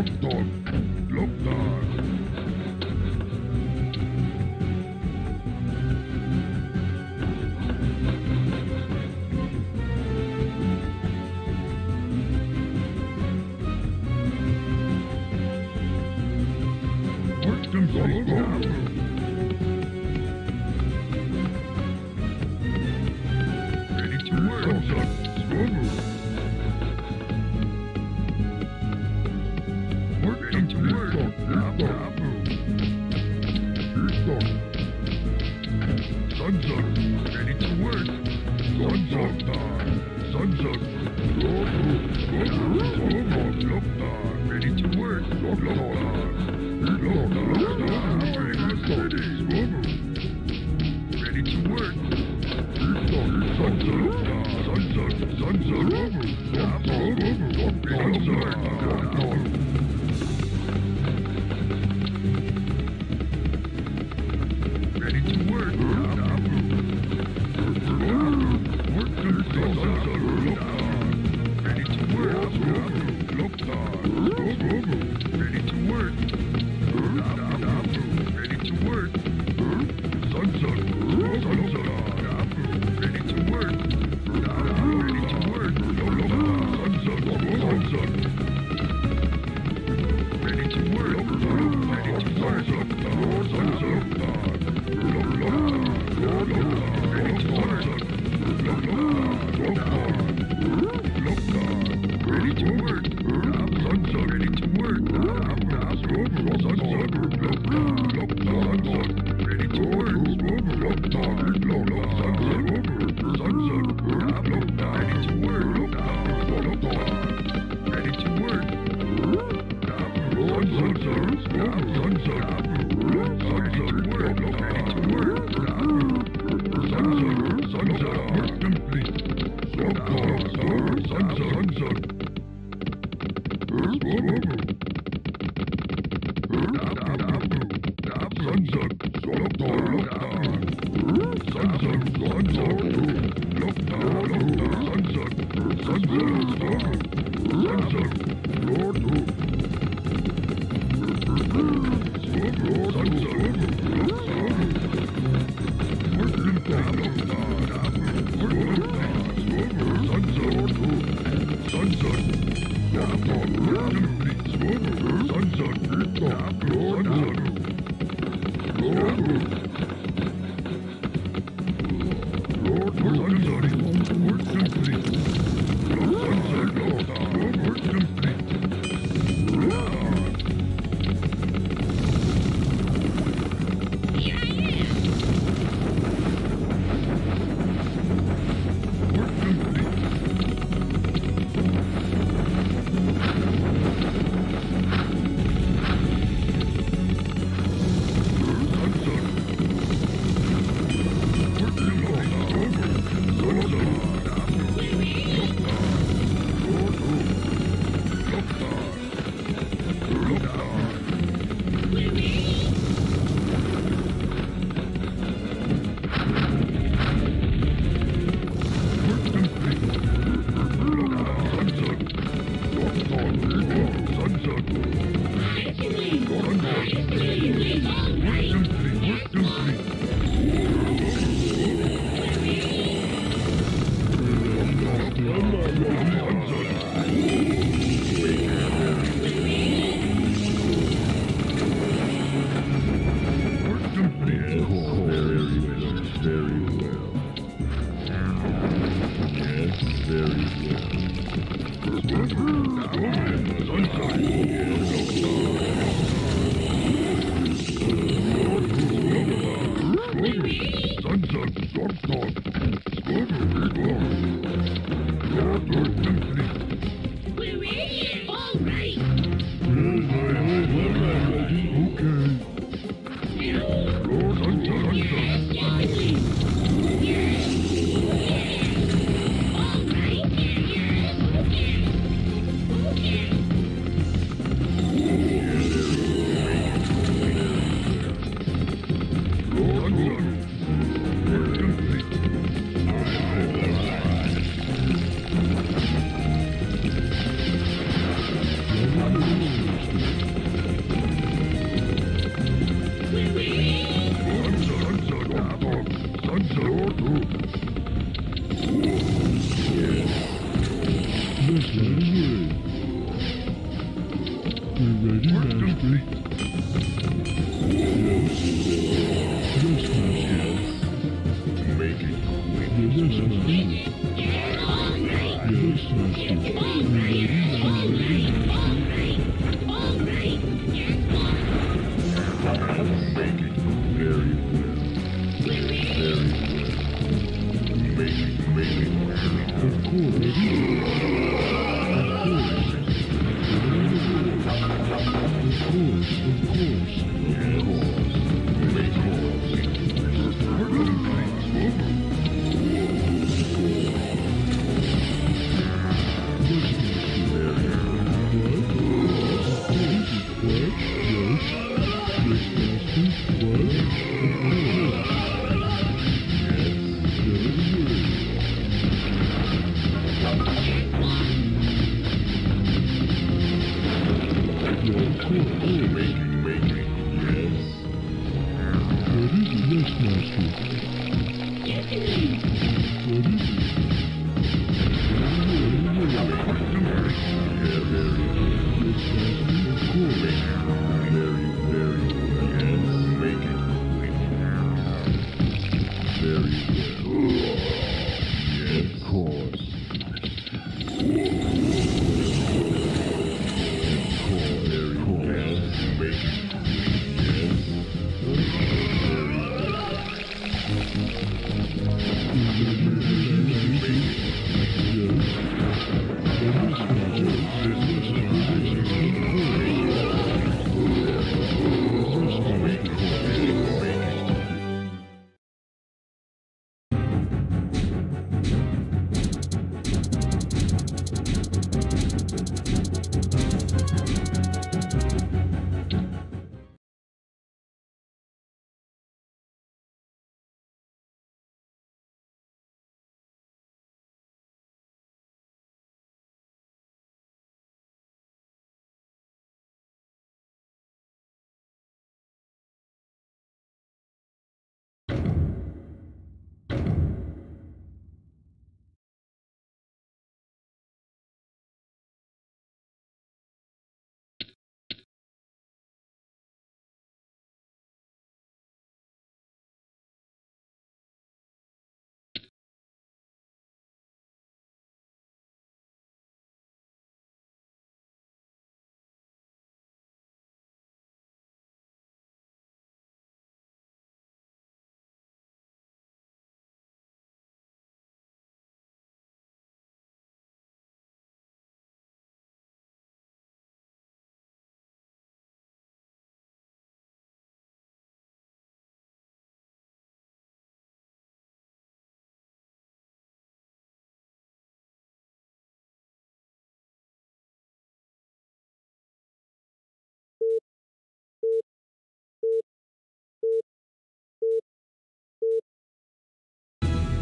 Lockdown. Lockdown. Work Ready to work.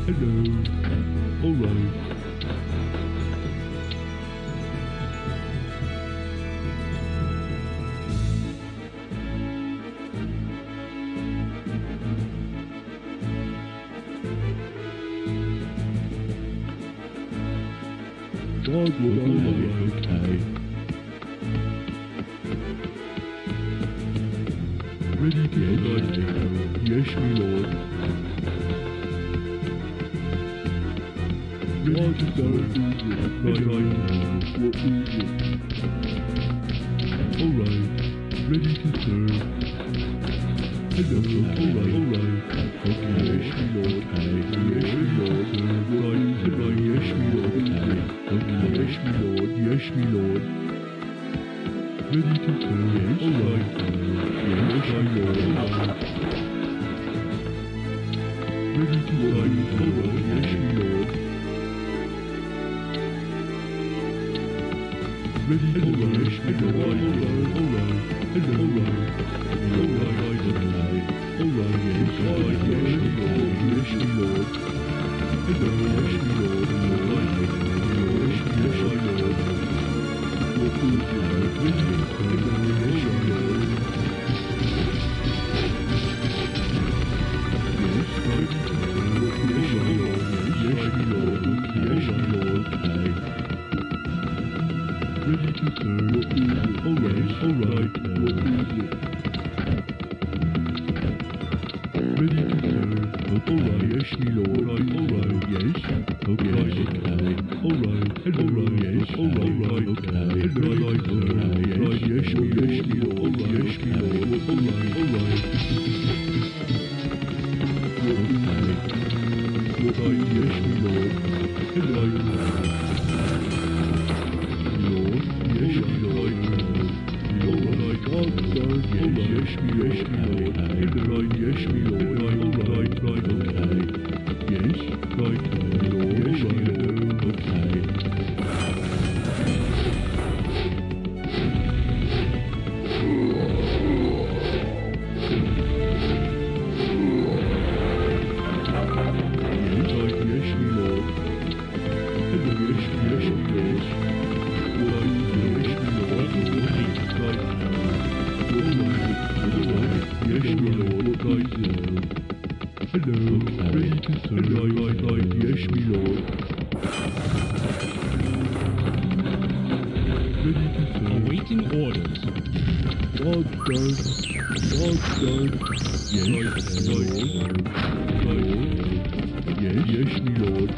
Hello. Alright. Dog, will be okay. Ready to end on day. Yes, my lord. Alright, ready to serve. Hello, alright, alright. Okay, yes, my lord, yes, my okay. Ready to serve, yes, alright, yes, my lord. Ready to serve, yes, my lord. ready, alright, alright, alright, alright, alright, alright. Doctor, Lord, yes, my lord, my lord, yes, yes, my lord.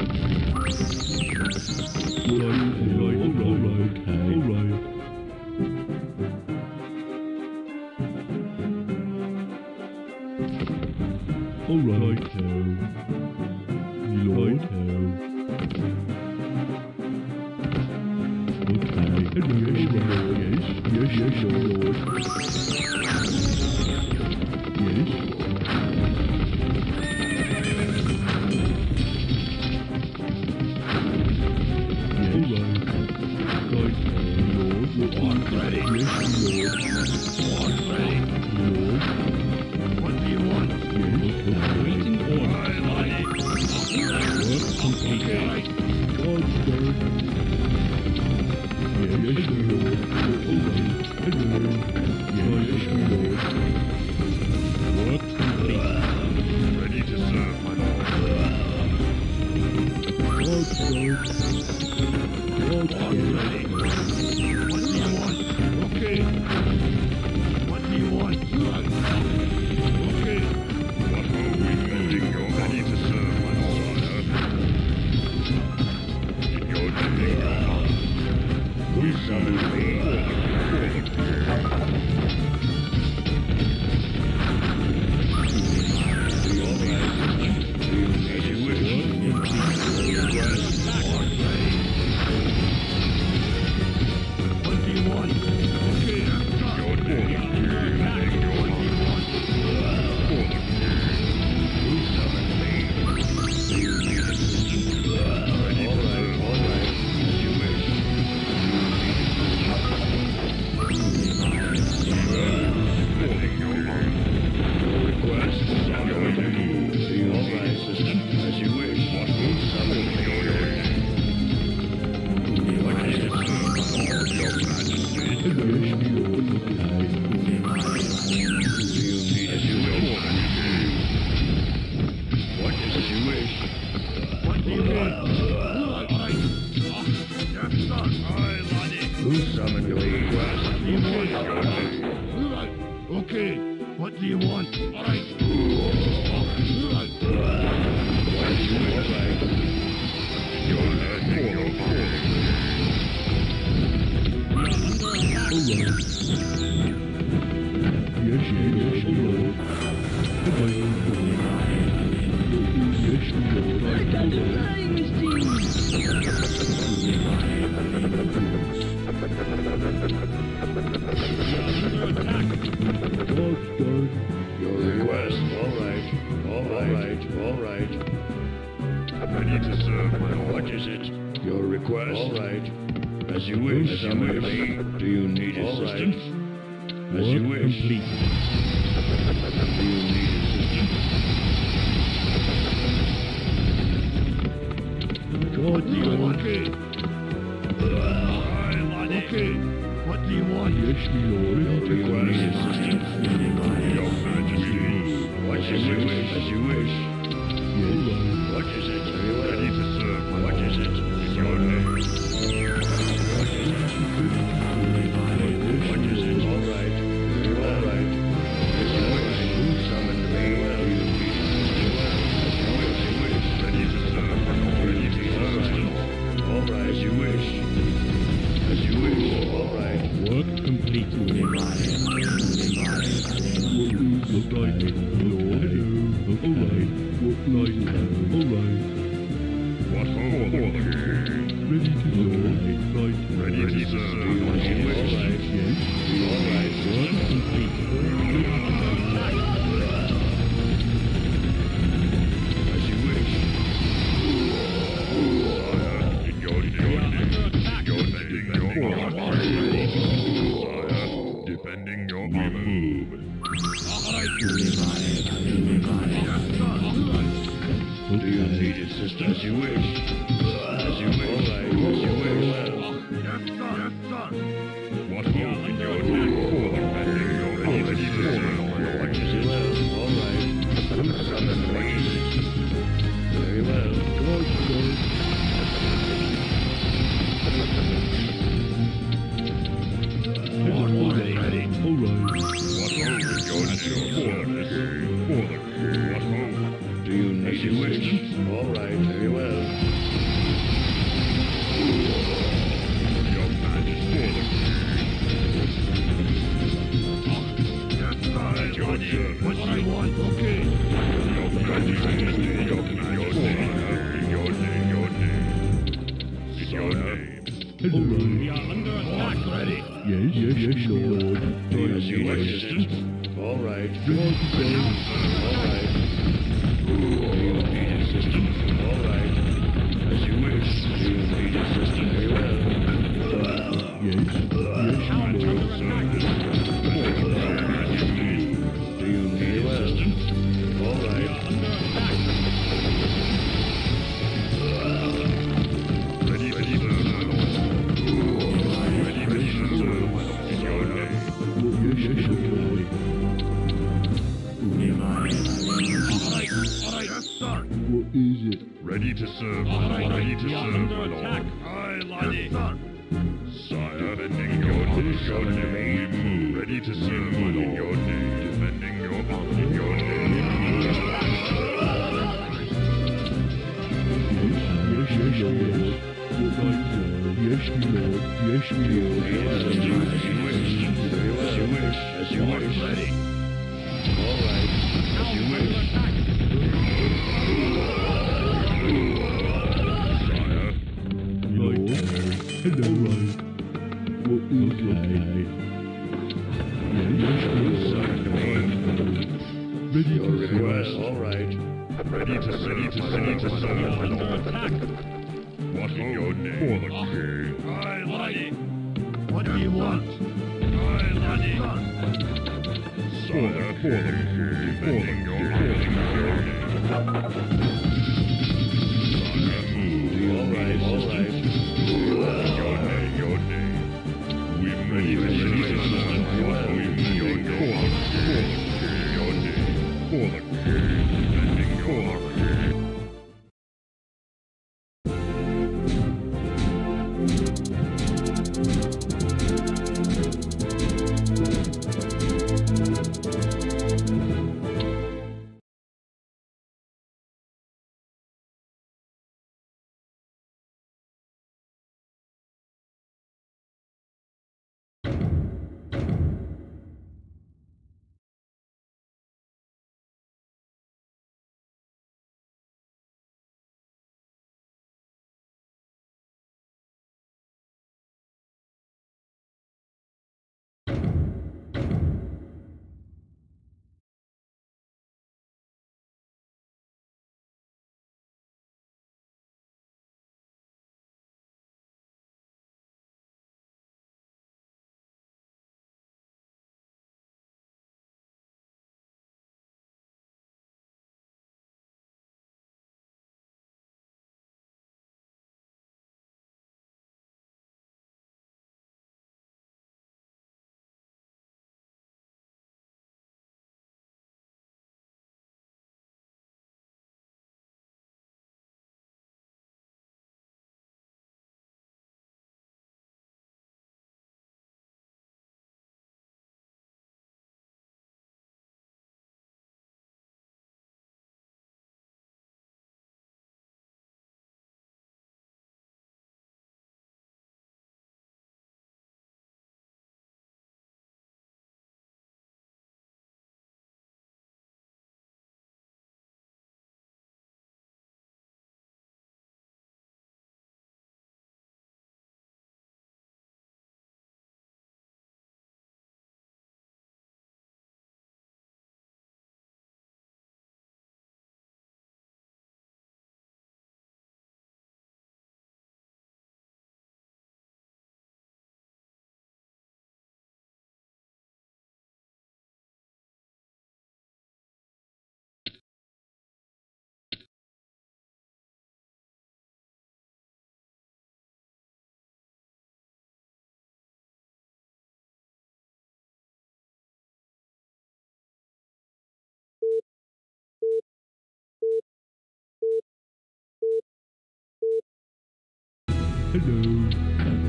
Hello.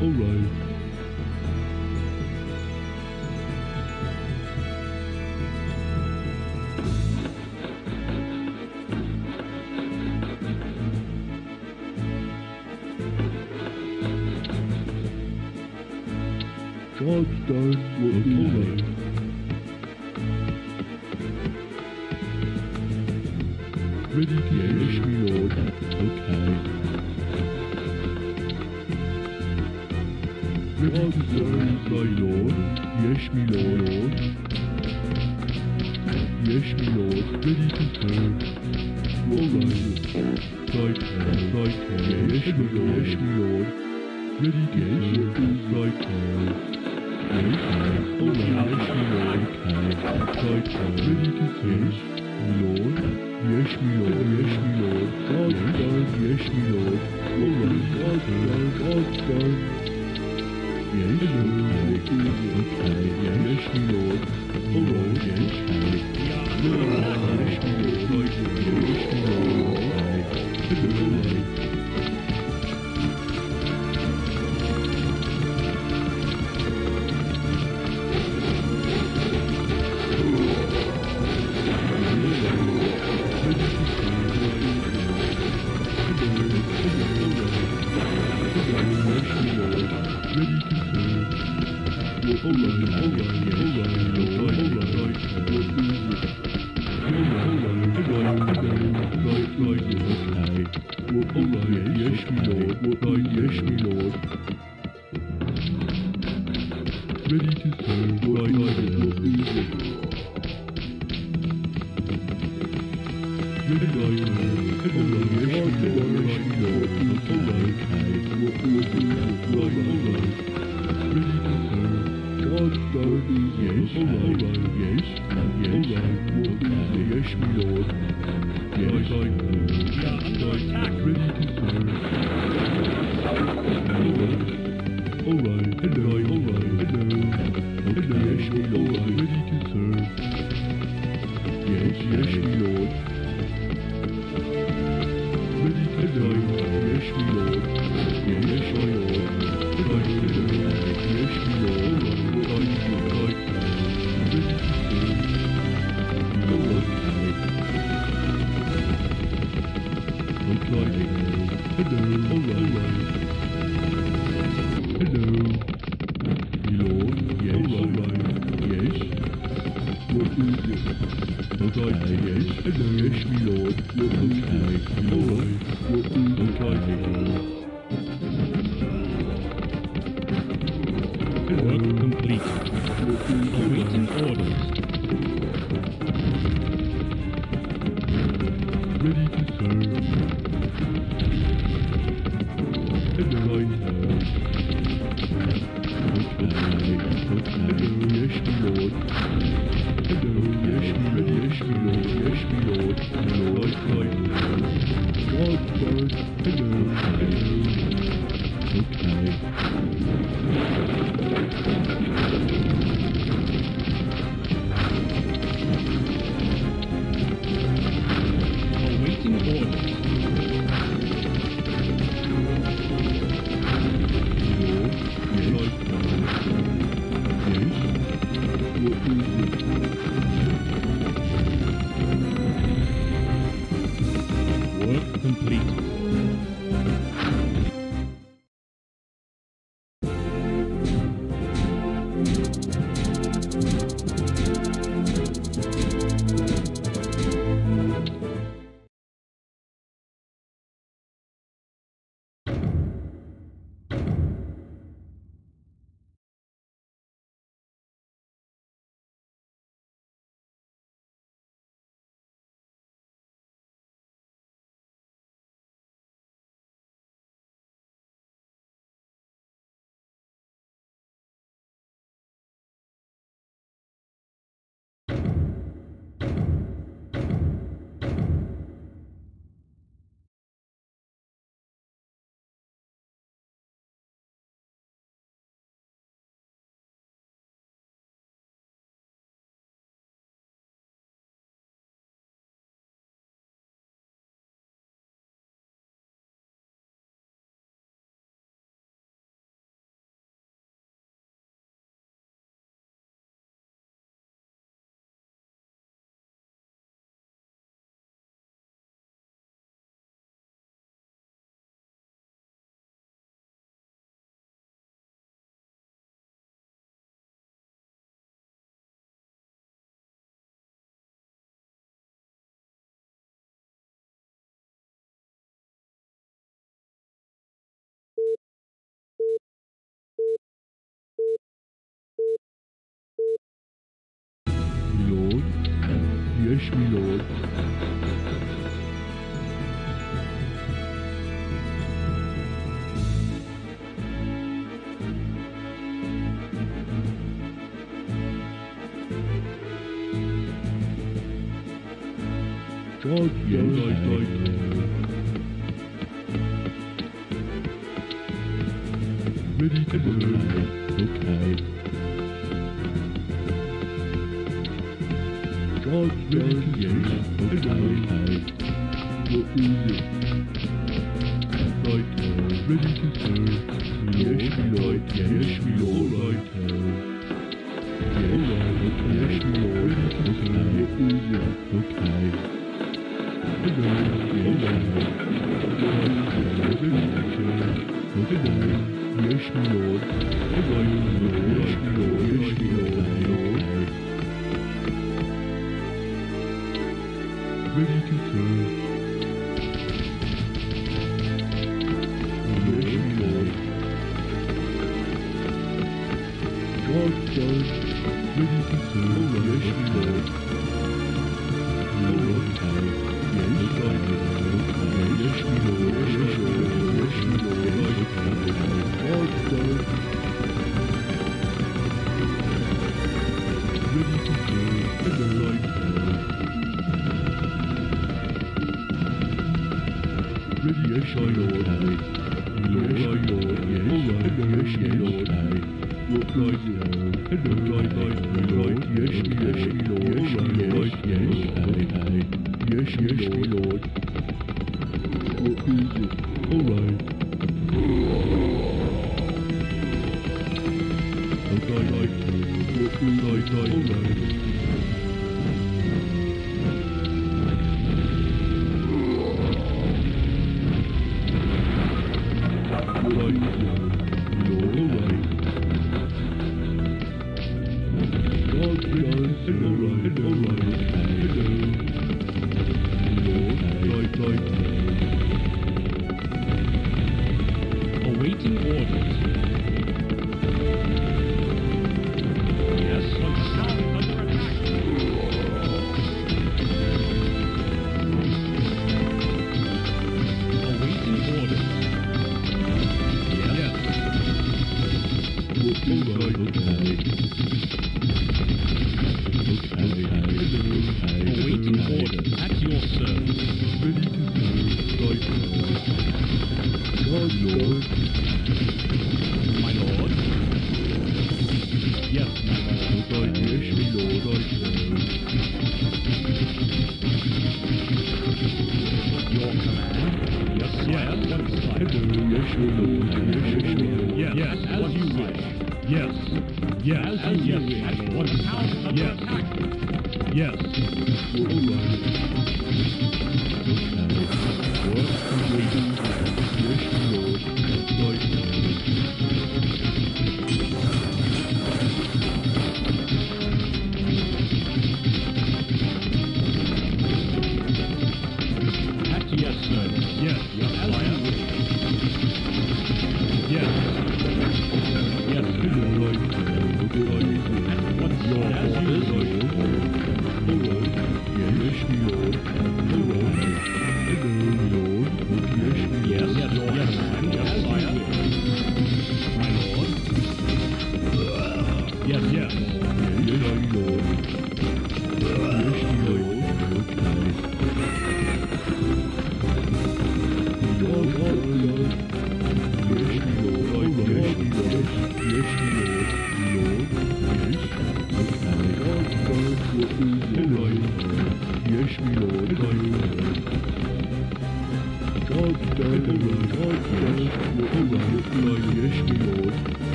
All right. Charge down what a toy. Ready to yeah. me, Lord. Okay. Yes, my lord. Yes, my lord. Yes, my lord. Ready to turn. All right. Right hand, right hand. Yes, my lord. Yes, my lord. Ready to yes, right hand. Right hand. All right. Yes, my lord. Right hand. Ready to turn. Lord. Yes, my lord. Yes, my lord. All done. Yes, my lord. All right. All done. All done. Thank you. Yes, my lord.